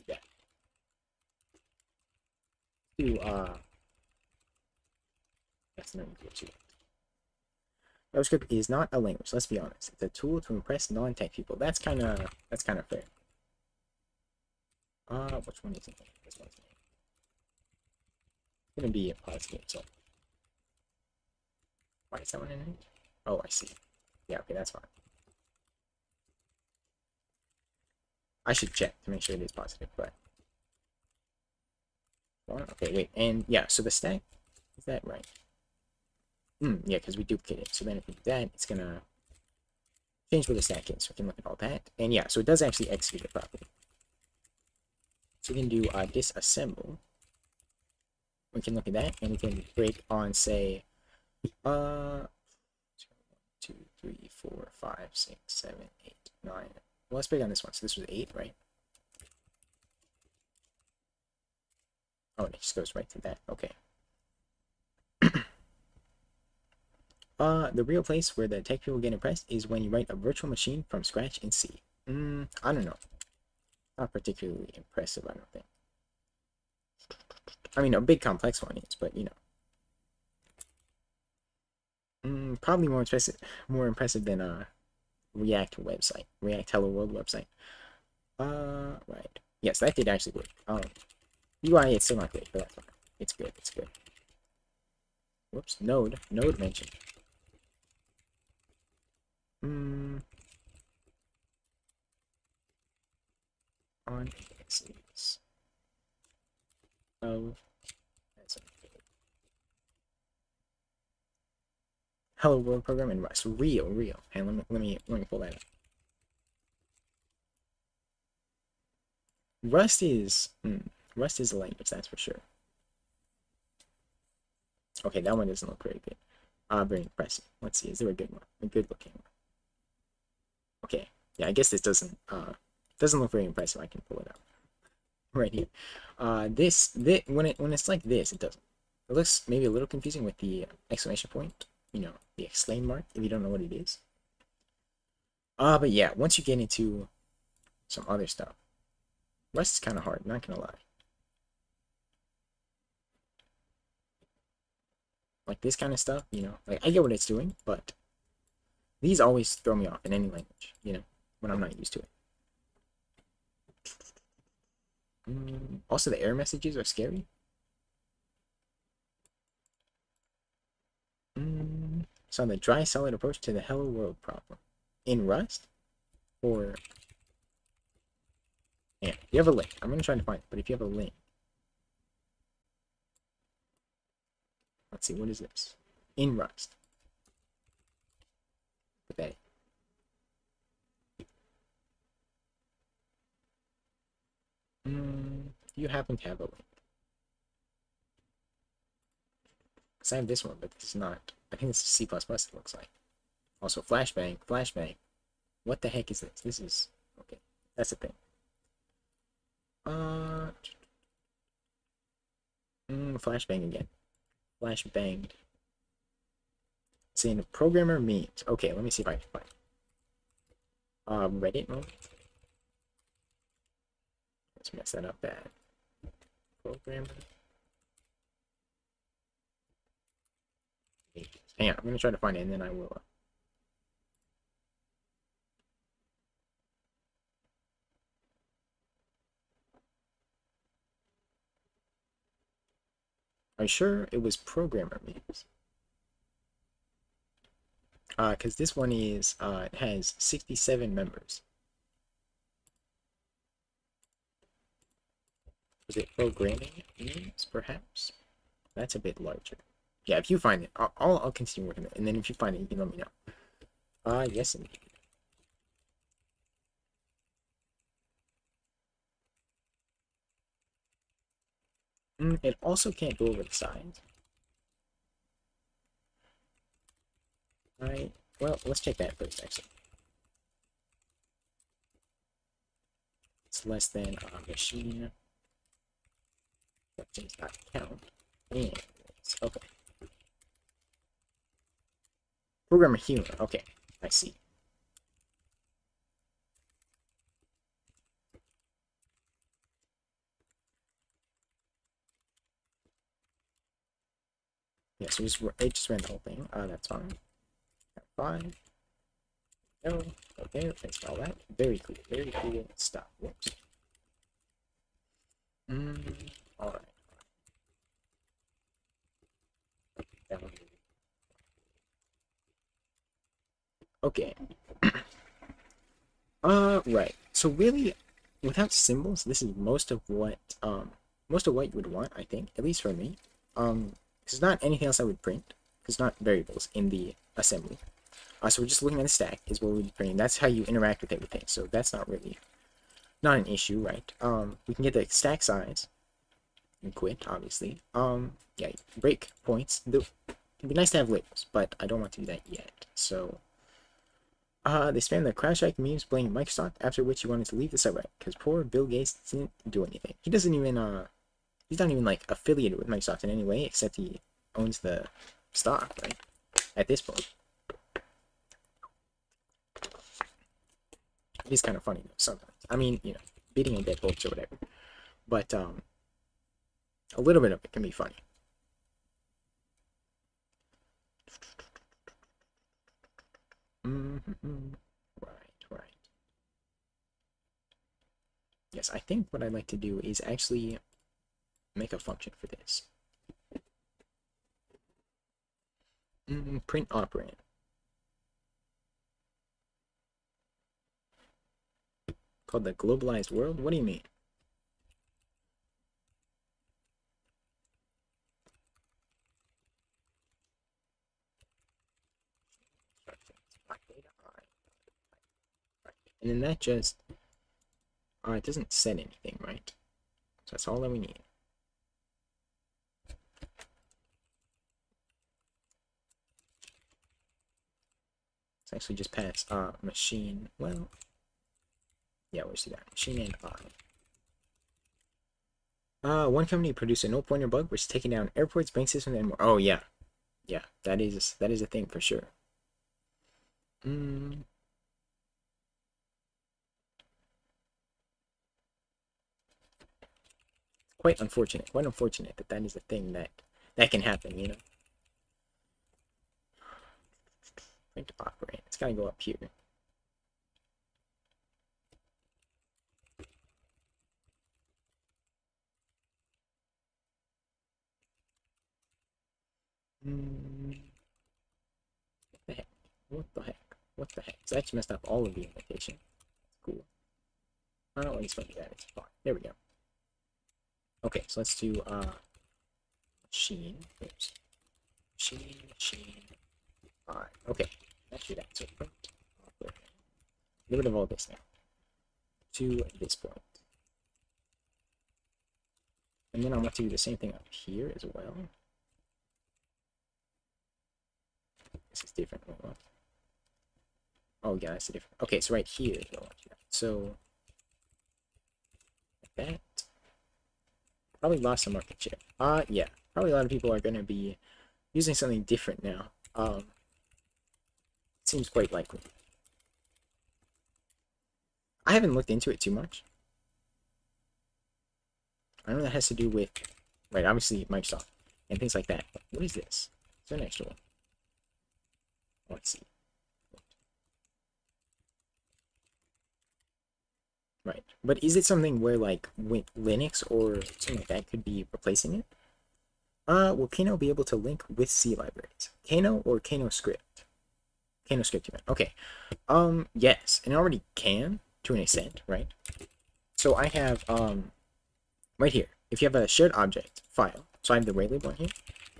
That. To uh that's not what you JavaScript is not a language, let's be honest. It's a tool to impress non-tech people. That's kinda that's kinda fair. Uh which one is it? This one's gonna be a positive, so why is that one in it? Oh, I see. Yeah, okay, that's fine. I should check to make sure it is positive, but... Okay, wait, and yeah, so the stack, is that right? Hmm, yeah, because we duplicate it. So then if we do that, it's gonna change where the stack is. So we can look at all that. And yeah, so it does actually execute it properly. So we can do uh, disassemble. We can look at that, and we can break on, say, uh, two, three, four, five, six, seven, eight, nine. Well, let's break on this one. So this was eight, right? Oh, it just goes right to that. Okay. uh, the real place where the tech people get impressed is when you write a virtual machine from scratch in C. Mm, I don't know. Not particularly impressive, I don't think. I mean, a big complex one is, but you know. Mm, probably more impressive, more impressive than a React website, React Hello World website. Uh, right. Yes, that did actually work. Um, UI, it's still not great, but that's fine. It's good. It's good. Whoops. Node. Node mentioned. Hmm. On indexes of Hello World program in Rust. Real, real. And let me let me let me pull that up. Rust is hmm, Rust is a language, that's for sure. Okay, that one doesn't look very good. Uh, very impressive. Let's see, is there a good one? A good looking one. Okay, yeah, I guess this doesn't uh doesn't look very impressive. I can pull it up right here. Uh, this this when it when it's like this, it doesn't. It looks maybe a little confusing with the exclamation point. You know, the exclaim mark if you don't know what it is. Uh, but yeah, once you get into some other stuff, Rust is kind of hard. Not gonna lie. Like this kind of stuff, you know, like I get what it's doing, but these always throw me off in any language, you know, when I'm not used to it. Mm, also, the error messages are scary. So the dry solid approach to the hello world problem in Rust, or yeah, you have a link. I'm gonna try to find it, but if you have a link, let's see, what is this? In Rust. Pathetic. Mm, you happen to have a link. Because I have this one, but this is not. I think this is C++, it looks like. Also, flashbang, flashbang. What the heck is this? This is... Okay, that's the thing. Uh... Mm, flashbang again. Flashbanged. Saying programmer means. Okay, let me see if I can find Um, Reddit mode. Let's mess that up bad. Programmer. Hang on, I'm gonna try to find it and then I will. Uh, Are you sure it was programmer memes? Uh, because this one is, uh, it has 67 members. Was it programming memes, perhaps? That's a bit larger. Yeah, if you find it, I'll, I'll, continue working it, and then if you find it, you can let me know. Uh, yes indeed. Mm, it also can't go over the sides. Right. Well, let's check that first, actually. It's less than a machine. That thing's not count. And okay. Programmer humor. Okay, I see. Yeah, so just, it just ran the whole thing. Uh, that's fine. Fine. No. Okay, for all that. Very cool. Very cool stuff. Whoops. Mm, alright. Okay. uh, right. So really, without symbols, this is most of what, um, most of what you would want, I think, at least for me. Um, there's not anything else I would print. There's not variables in the assembly. Uh, so we're just looking at the stack is what we'd print. That's how you interact with everything. So that's not really, not an issue, right? Um, we can get the stack size and quit, obviously. Um, yeah, break points. it'd be nice to have labels, but I don't want to do that yet. So, uh, they spam the CrowdStrike memes blaming Microsoft, after which he wanted to leave the subreddit, because poor Bill Gates didn't do anything. He doesn't even, uh, he's not even like affiliated with Microsoft in any way, except he owns the stock, right? At this point. He's kind of funny though, sometimes. I mean, you know, beating a dead or whatever. But um a little bit of it can be funny. Mm -hmm. Right, right. Yes, I think what I'd like to do is actually make a function for this. Mm, print operand. Called the globalized world? What do you mean? And then that just, uh, it doesn't set anything, right? So that's all that we need. Let's actually just pass uh, machine. Well, yeah, we'll see that. Machine and I. Uh, one company produced a no pointer bug, which is taking down airports, bank systems, and more. Oh yeah, yeah, that is that is a thing for sure. Mm. Quite unfortunate. Quite unfortunate that that is a thing that that can happen. You know. Going to operate. It's gotta go up here. What the heck? What the heck? What the heck? It's actually messed up all of the invitation. Cool. I don't want to spend that. There we go. Okay, so let's do uh machine. Oops. Machine, machine. Alright, okay. Let's do that. So get rid of all this now. To this point. And then I want to do the same thing up here as well. This is different. Oh yeah, that's a different. Okay, so right here. So like that. Probably lost some market share. Uh yeah. Probably a lot of people are gonna be using something different now. Um seems quite likely. I haven't looked into it too much. I know that has to do with, right, obviously Microsoft and things like that. What is this? An extra one? Let's see. Right. But is it something where like with Linux or something like that could be replacing it? Uh, will Cano be able to link with C libraries? Cano or CanoScript? Kano script, you Okay. Um, yes, and it already can to an extent, right? So I have um right here. If you have a shared object file, so I have the Raylib one here,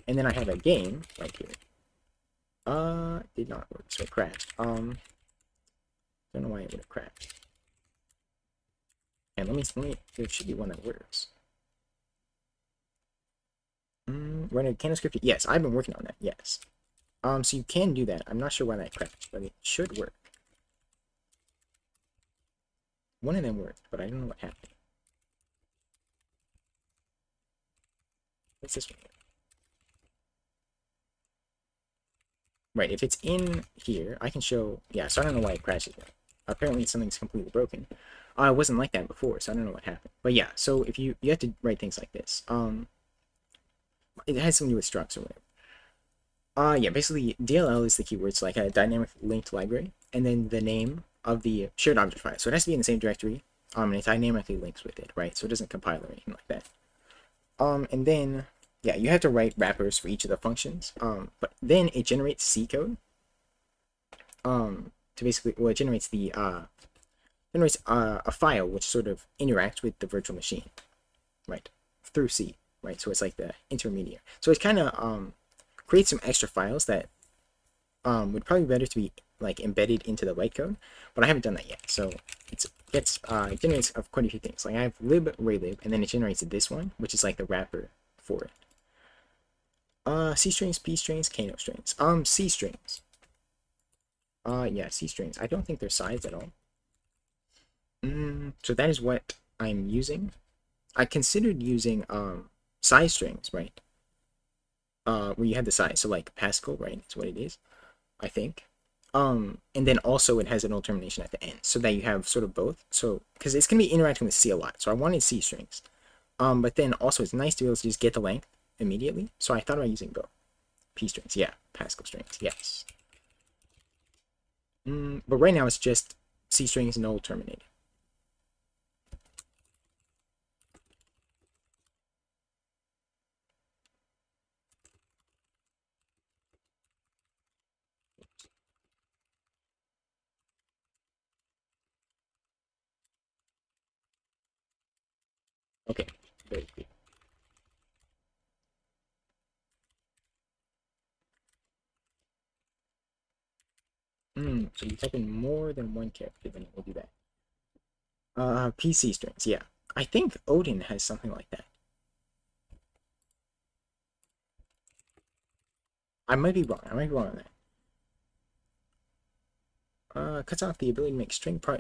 and then I have a game right here. Uh, did not work, so it crashed. Um, don't know why it would have crashed. And let me, let me, there should be one that works. Mm, a CanoScript. Yes, I've been working on that. Yes. Um, so you can do that. I'm not sure why that crashed, but it should work. One of them worked, but I don't know what happened. What's this one? Right, if it's in here, I can show, yeah, so I don't know why it crashes. Apparently something's completely broken. It wasn't like that before, so I don't know what happened. But yeah, so if you, you have to write things like this. Um, it has something to do with structs or whatever. Uh, yeah, basically DLL is the keyword. It's like a dynamic linked library, and then the name of the shared object file. So it has to be in the same directory, um, and it dynamically links with it, right? So it doesn't compile or anything like that. Um, and then yeah, you have to write wrappers for each of the functions. Um, but then it generates C code. Um, to basically, well, it generates the uh, generates uh, a file which sort of interacts with the virtual machine, right, through C, right. So it's like the intermediate. So it kind of um creates some extra files that um would probably be better to be like embedded into the bytecode, but I haven't done that yet. So it's gets uh, it generates of quite a few things. Like I have lib, raylib, and then it generates this one, which is like the wrapper for it. Uh, C strings, P strings, Cano strings. Um, C strings. Uh, yeah, C strings. I don't think they're sized at all. Mm, so that is what I'm using. I considered using um size strings, right? Uh, where you have the size, so like Pascal, right? That's what it is, I think. Um, and then also it has an old termination at the end, so that you have sort of both. So, because it's gonna be interacting with C a lot, so I wanted C strings. Um, but then also it's nice to be able to just get the length immediately. So I thought about using both. P strings, yeah. Pascal strings, yes. Mm, but right now it's just C strings null terminated. Okay, very good. Mm, so you type in more than one character, then it will do that. Uh, PC strings, yeah. I think Odin has something like that. I might be wrong. I might be wrong on that. Uh, cuts off the ability to make string pro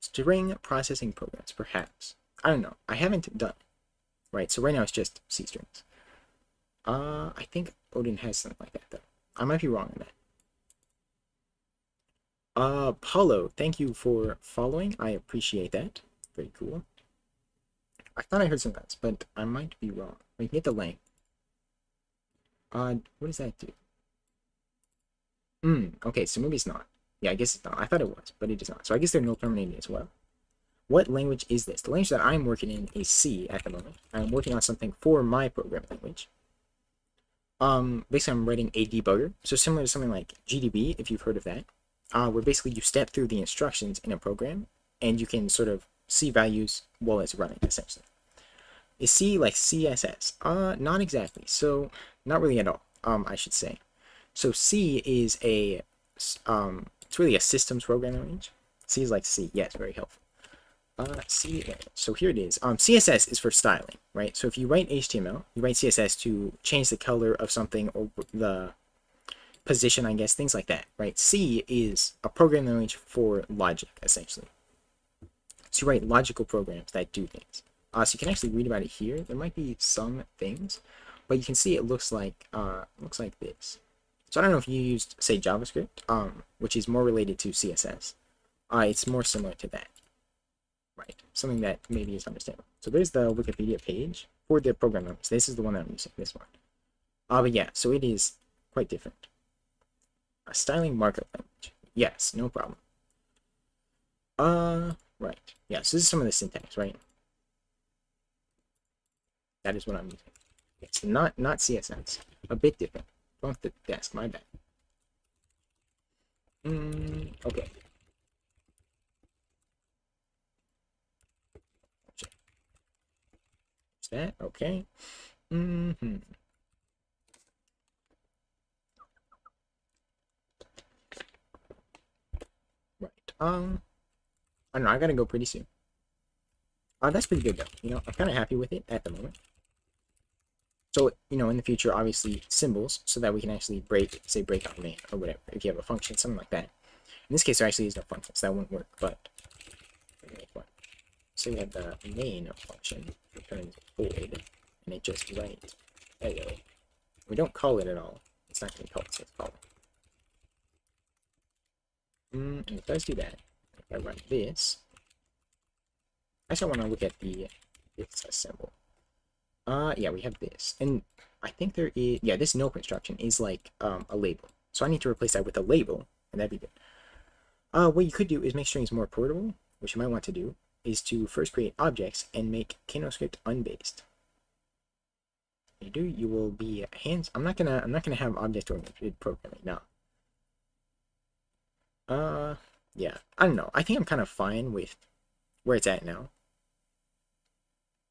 string processing programs, perhaps. I don't know. I haven't done. Right, so right now it's just C strings. Uh, I think Odin has something like that, though. I might be wrong on that. Uh, Paulo, thank you for following. I appreciate that. Very cool. I thought I heard some guns, but I might be wrong. We can get the length. Uh, what does that do? Hmm, okay, so maybe it's not. Yeah, I guess it's not. I thought it was, but it is not. So I guess they're null terminating as well. What language is this? The language that I'm working in is C at the moment. I'm working on something for my program language. Um, basically, I'm writing a debugger. So similar to something like GDB, if you've heard of that, uh, where basically you step through the instructions in a program and you can sort of see values while it's running, essentially. Is C like CSS? Uh, not exactly. So, not really at all, um, I should say. So C is a, um, it's really a systems programming language. C is like C. Yes, very helpful. Uh, so here it is. Um, CSS is for styling, right? So if you write HTML, you write CSS to change the color of something or the position, I guess, things like that, right? C is a programming language for logic, essentially. So you write logical programs that do things. Uh, so you can actually read about it here. There might be some things, but you can see it looks like uh, looks like this. So I don't know if you used, say, JavaScript, um, which is more related to CSS. Uh, it's more similar to that. Right, something that maybe is understandable. So there's the Wikipedia page for the program. This is the one that I'm using, this one. Uh, but yeah, so it is quite different. A styling markup language. Yes, no problem. Uh, right. Yeah, so this is some of the syntax, right? That is what I'm using. It's not not CSS. A bit different. Bump the desk, my bad. Mm, okay. That okay? Mm-hmm. Right. Um. I don't know. I gotta go pretty soon. Uh, that's pretty good though. You know, I'm kind of happy with it at the moment. So, you know, in the future, obviously symbols, so that we can actually break, say, break out main or whatever, if you have a function, something like that. In this case, there actually is no function, so that wouldn't work, but one. So we have the main function returns void, and it just writes hello. We don't call it at all. It's not going to call it, so let's call it. Mm, and it does do that. If I run this, I just want to look at the it's symbol. Uh, yeah, we have this. And I think there is, yeah, this no construction is like um, a label. So I need to replace that with a label, and that'd be good. Uh, what you could do is make strings more portable, which you might want to do, is to first create objects and make CanoScript unbased. You do, you will be hands. I'm not gonna. I'm not gonna have object-oriented programming now. Uh, yeah. I don't know. I think I'm kind of fine with where it's at now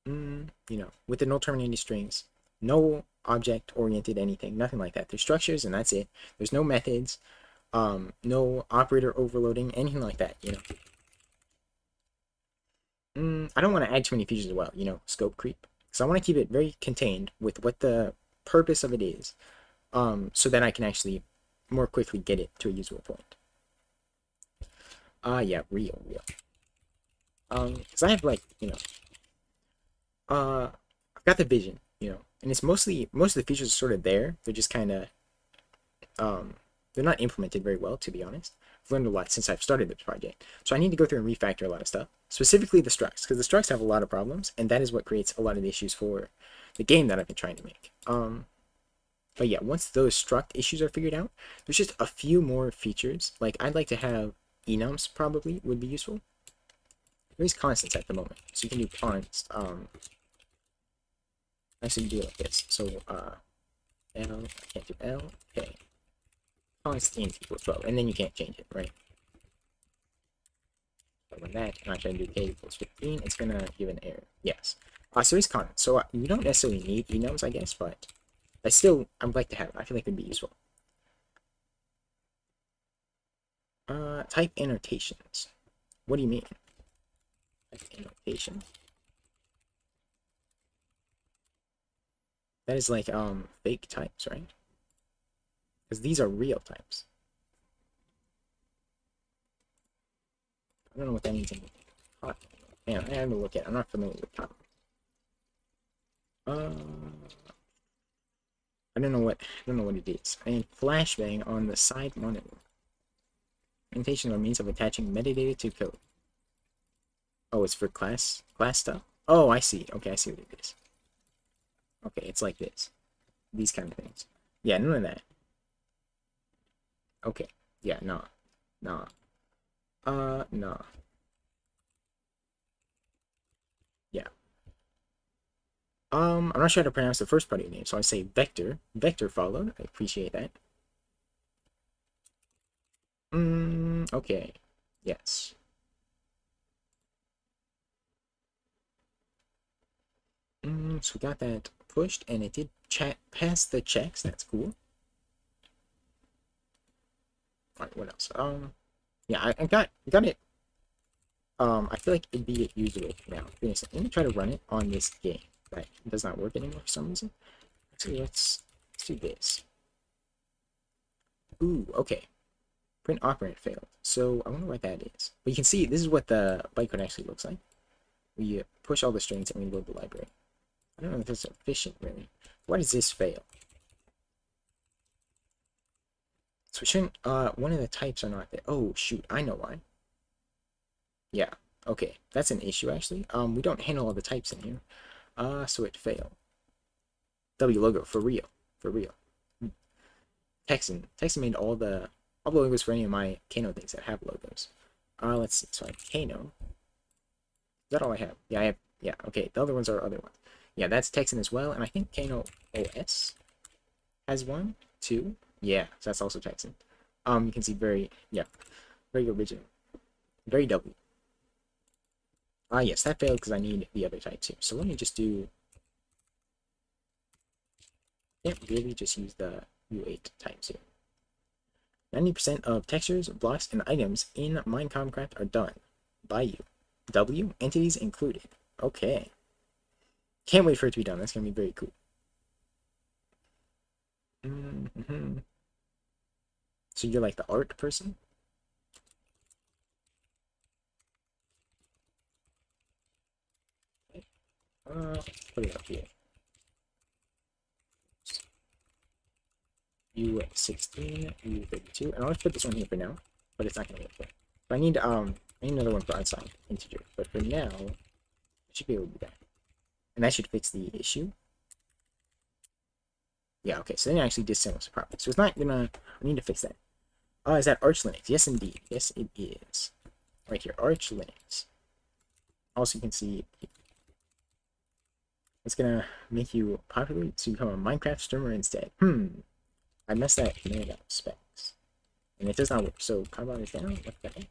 mm, you know, with the null terminating strings, no object oriented anything, nothing like that. There's structures and that's it. There's no methods, um, no operator overloading, anything like that, you know. Mm, I don't want to add too many features as well, you know, scope creep. So I want to keep it very contained with what the purpose of it is, um, so that I can actually more quickly get it to a usable point. Ah, uh, yeah, real, real. Um, because I have like, you know, uh, I've got the vision, you know, and it's mostly most of the features are sort of there. They're just kind of, um, they're not implemented very well, to be honest. I've learned a lot since I've started this project, so I need to go through and refactor a lot of stuff, specifically the structs, because the structs have a lot of problems, and that is what creates a lot of the issues for the game that I've been trying to make. Um, but yeah, once those struct issues are figured out, there's just a few more features. Like I'd like to have enums probably would be useful. There's constants at the moment, so you can do const um, Actually, do it like this. So, uh, L, I can't do L, okay. Constant equals 12, and then you can't change it, right? When that, and I try to do K equals 15, it's gonna give an error. Yes. Uh, so it's constants. So uh, you don't necessarily need enums, I guess, but I still, I'd like to have it. I feel like it'd be useful. Uh, type annotations. What do you mean? Type annotation. That is like um fake types, right? Because these are real types. I don't know what that means Kotlin. Yeah, I have to look at it. I'm not familiar with Kotlin. Uh, I don't know what I don't know what it is. Mean, flashbang on the side monitor. Implementation or means of attaching metadata to code. Oh, it's for class class stuff. Oh, I see. Okay, I see what it is. Okay, it's like this. These kind of things. Yeah, none of that. Okay. Yeah, nah. Nah. Uh, nah. Yeah. Um, I'm not sure how to pronounce the first part of your name, so I say Vector. Vector followed. I appreciate that. Mm, okay. Yes. Mm, so we got that pushed, and it did chat pass the checks. That's cool. Alright, what else? Um, yeah, I, I got got it. Um, I feel like it'd be usable now. Let me try to run it on this game. That does not work anymore for some reason. Actually, let's, let's do this. Ooh, okay. Print operand failed. So I wonder what that is. But you can see this is what the bytecode actually looks like. We push all the strings and we load the library. I don't know if this is efficient really. Why does this fail? So shouldn't, uh, one of the types are not there. Oh, shoot, I know why. Yeah, okay, that's an issue actually. Um, we don't handle all the types in here. Uh, so it failed. W logo, for real, for real. Hmm. Texan, Texan made all the, all the logos for any of my Cano things that have logos. Uh, let's see, so I Cano. Is that all I have? Yeah, I have, yeah, okay, the other ones are other ones. Yeah, that's Texan as well, and I think Cano OS has one, two, yeah, so that's also Texan. Um, you can see very, yeah, very original. Very W. Ah, yes, that failed because I need the other type here. So let me just do... Can't really just use the U8 types here. 90% of textures, blocks, and items in Minecraft are done by you. W, entities included. Okay. Can't wait for it to be done. That's going to be very cool. Mm -hmm. So you're like the art person? Uh, put it up here. U16, U32, and I'll just put this one here for now, but it's not gonna work. But I need um, I need another one for unsigned integer, but for now, I should be able to do that, and that should fix the issue. Yeah, okay, so then it actually disassembles the property. So it's not gonna, I need to fix that. Oh, is that Arch Linux? Yes, indeed. Yes, it is. Right here, Arch Linux. Also, you can see it's gonna make you popular to become a Minecraft streamer instead. Hmm. I messed that command up specs. And it does not work. So Carbon is down. What the heck?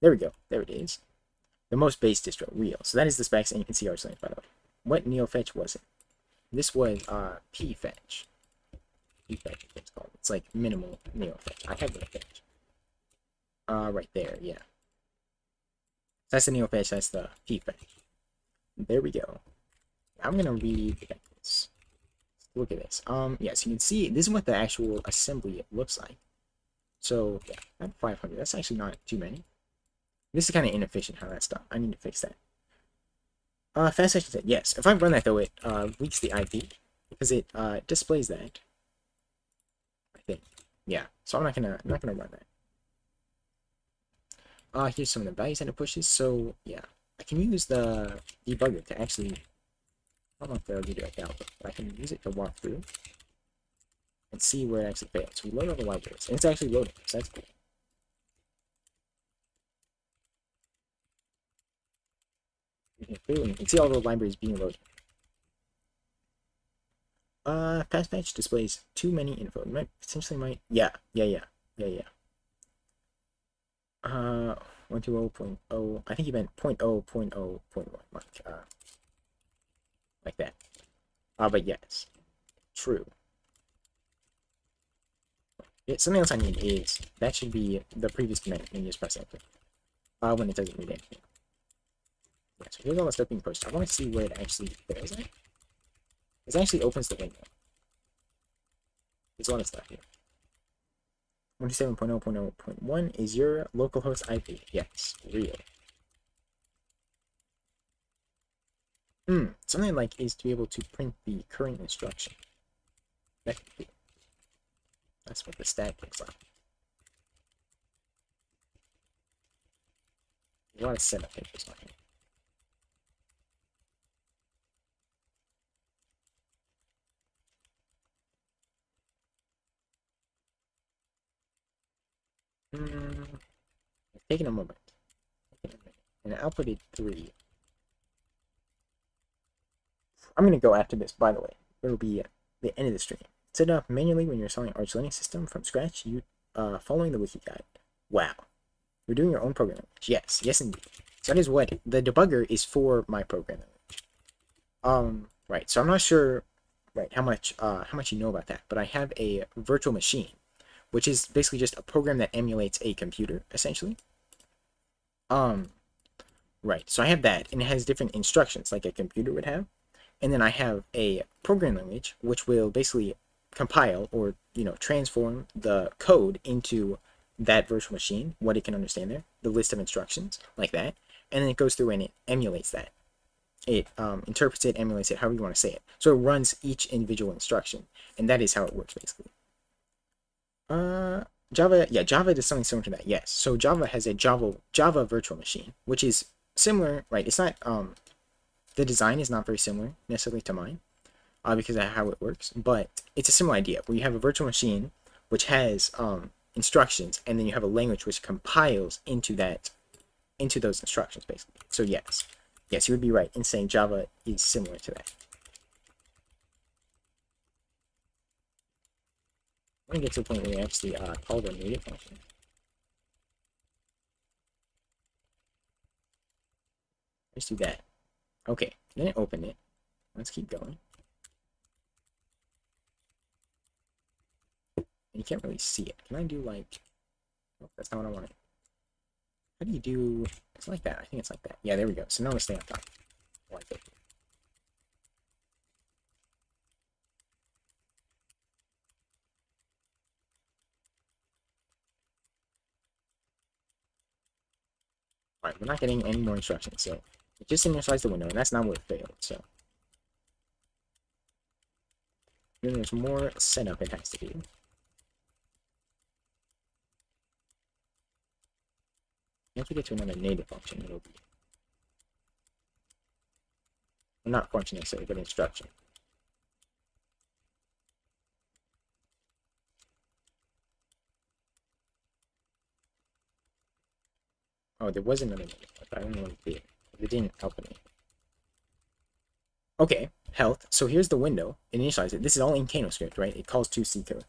There we go. There it is. The most base distro, real. So that is the specs, and you can see Arch Linux, by the way. What NeoFetch was it? This was uh pfetch. Pfetch it's called. It's like minimal NeoFetch. I have NeoFetch. Uh right there, yeah. That's the NeoFetch, that's the pfetch. There we go. I'm gonna read this. Look at this. Um yes, yeah, so you can see this is what the actual assembly looks like. So yeah, at 500, that's actually not too many. This is kind of inefficient how that's done. I need to fix that. Uh, fast action set. Yes, if I run that though, it uh, leaks the IP because it uh, displays that. Yeah. So I'm not gonna I'm not gonna run that. Uh, here's some of the values that it pushes. So yeah, I can use the debugger to actually. I don't know if they'll do it now, but I can use it to walk through and see where it actually fails. So we load all the libraries, and it's actually loading. So that's cool. you can see all the libraries being loaded. Uh, fast fetch displays too many info. You might potentially might. Yeah, yeah, yeah, yeah, yeah. Uh, one two oh point oh. I think you meant point oh point oh point one, like uh, like that. Uh, but yes, true. Yeah, something else I need is that should be the previous command when you just press enter. Uh, when it doesn't read anything. Yeah, so here's all the stuff being pushed. I want to see where it actually fails at. This actually opens the window. There's a lot of stuff here. 127.0.0.1 is your localhost IP. Yes, real. Hmm, something like is to be able to print the current instruction. That could be. That's what the stack looks like. A lot of setup papers on here. Mm, taking a moment. And outputted three. I'm gonna go after this, by the way. It'll be the end of the stream. Set up manually when you're installing Arch Linux system from scratch, you uh, following the wiki guide. Wow. You're doing your own programming. Yes, yes indeed. So that is what the debugger is for my programming. Um, right. So I'm not sure, right, how much uh how much you know about that, but I have a virtual machine, which is basically just a program that emulates a computer, essentially. Um, right. So I have that, and it has different instructions like a computer would have and then I have a program language which will basically compile or you know transform the code into that virtual machine, what it can understand there, the list of instructions like that, and then it goes through and it emulates that. It um, interprets it, emulates it, however you want to say it. So it runs each individual instruction, and that is how it works basically. Uh, Java, yeah, Java does something similar to that. Yes, so Java has a Java Java virtual machine, which is similar, right? It's not um, the design is not very similar necessarily to mine uh, because of how it works, but it's a similar idea where you have a virtual machine which has um, instructions and then you have a language which compiles into that into those instructions basically. So yes, yes, you would be right in saying Java is similar to that. I'm gonna get to a point where we actually uh, call the media function. Let's do that. Okay, then open it. Let's keep going. You can't really see it. Can I do like... Oh, that's not what I wanted. How do you do... It's like that. I think it's like that. Yeah, there we go. So now let's stay on top. Like it. Alright, we're not getting any more instructions, so it just initialized the window, and that's not what failed, so. Then there's more setup it has to do. Once we get to another native function, it'll be not function necessarily, but instruction. Oh, there was another but I don't know what it. It didn't help me. Okay, health. So here's the window. Initialize it. This is all in CanoScript, right? It calls to C code.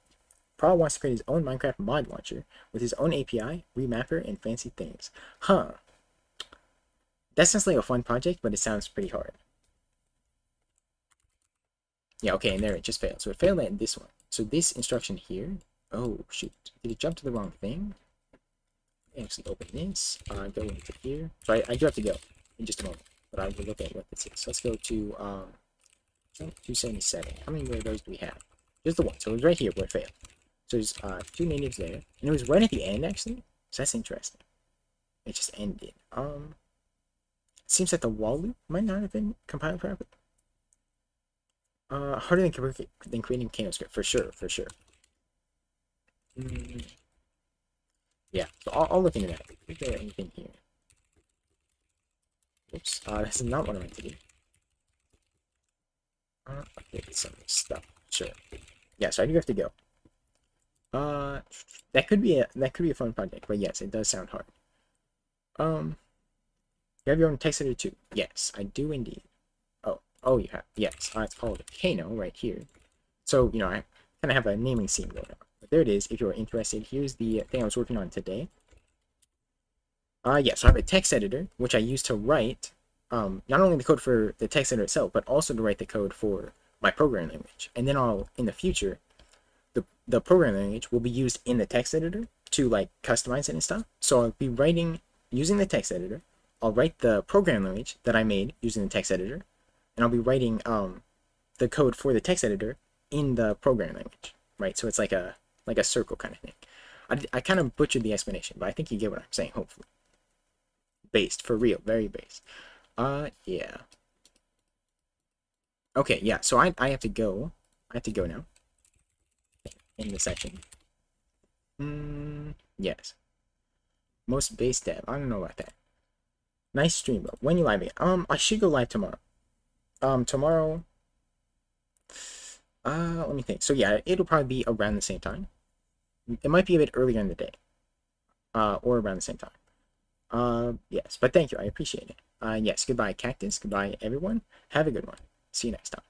Prahl wants to create his own Minecraft mod launcher with his own API, remapper, and fancy things. Huh. That sounds like a fun project, but it sounds pretty hard. Yeah, okay, and there it just failed. So it failed at this one. So this instruction here, oh shoot, did it jump to the wrong thing? Actually open this, uh, go into here. So I, do have to go in just a moment, but I will look at what this is. Let's go to um, 277. How many of those do we have? Just the one. So it was right here where it failed. So there's uh, two natives there. And it was right at the end, actually. So that's interesting. It just ended. Um, seems that the while loop might not have been compiled properly. Uh, harder than, than creating CanoScript, for sure, for sure. Mm. Yeah, so I'll, I'll look into that. Is there anything here? Oops, uh, is not what I meant to do. Uh, okay, some stuff. Sure. Yeah, so I do have to go. Uh, that could be a that could be a fun project, but yes, it does sound hard. Um, you have your own text editor too. Yes, I do indeed. Oh, oh, you have. Yes, uh, it's called Cano right here. So you know, I kind of have a naming scheme going on. There it is. If you're interested, here's the thing I was working on today. Uh, yeah, so I have a text editor, which I use to write um, not only the code for the text editor itself, but also to write the code for my programming language. And then I'll, in the future, the, the programming language will be used in the text editor to like customize it and stuff. So I'll be writing, using the text editor, I'll write the programming language that I made using the text editor, and I'll be writing um, the code for the text editor in the programming language, right? So it's like a like a circle kind of thing. I, I kind of butchered the explanation, but I think you get what I'm saying, hopefully. Based, for real, very based. Uh, yeah. Okay, yeah, so I, I have to go. I have to go now. In the section. Mm, yes. Most base dev. I don't know about that. Nice stream. When you live again? Um, I should go live tomorrow. Um, tomorrow. Uh, let me think. So yeah, it'll probably be around the same time. It might be a bit earlier in the day. Uh, or around the same time. Uh, yes, but thank you. I appreciate it. Uh, yes, goodbye, Cactus. Goodbye, everyone. Have a good one. See you next time.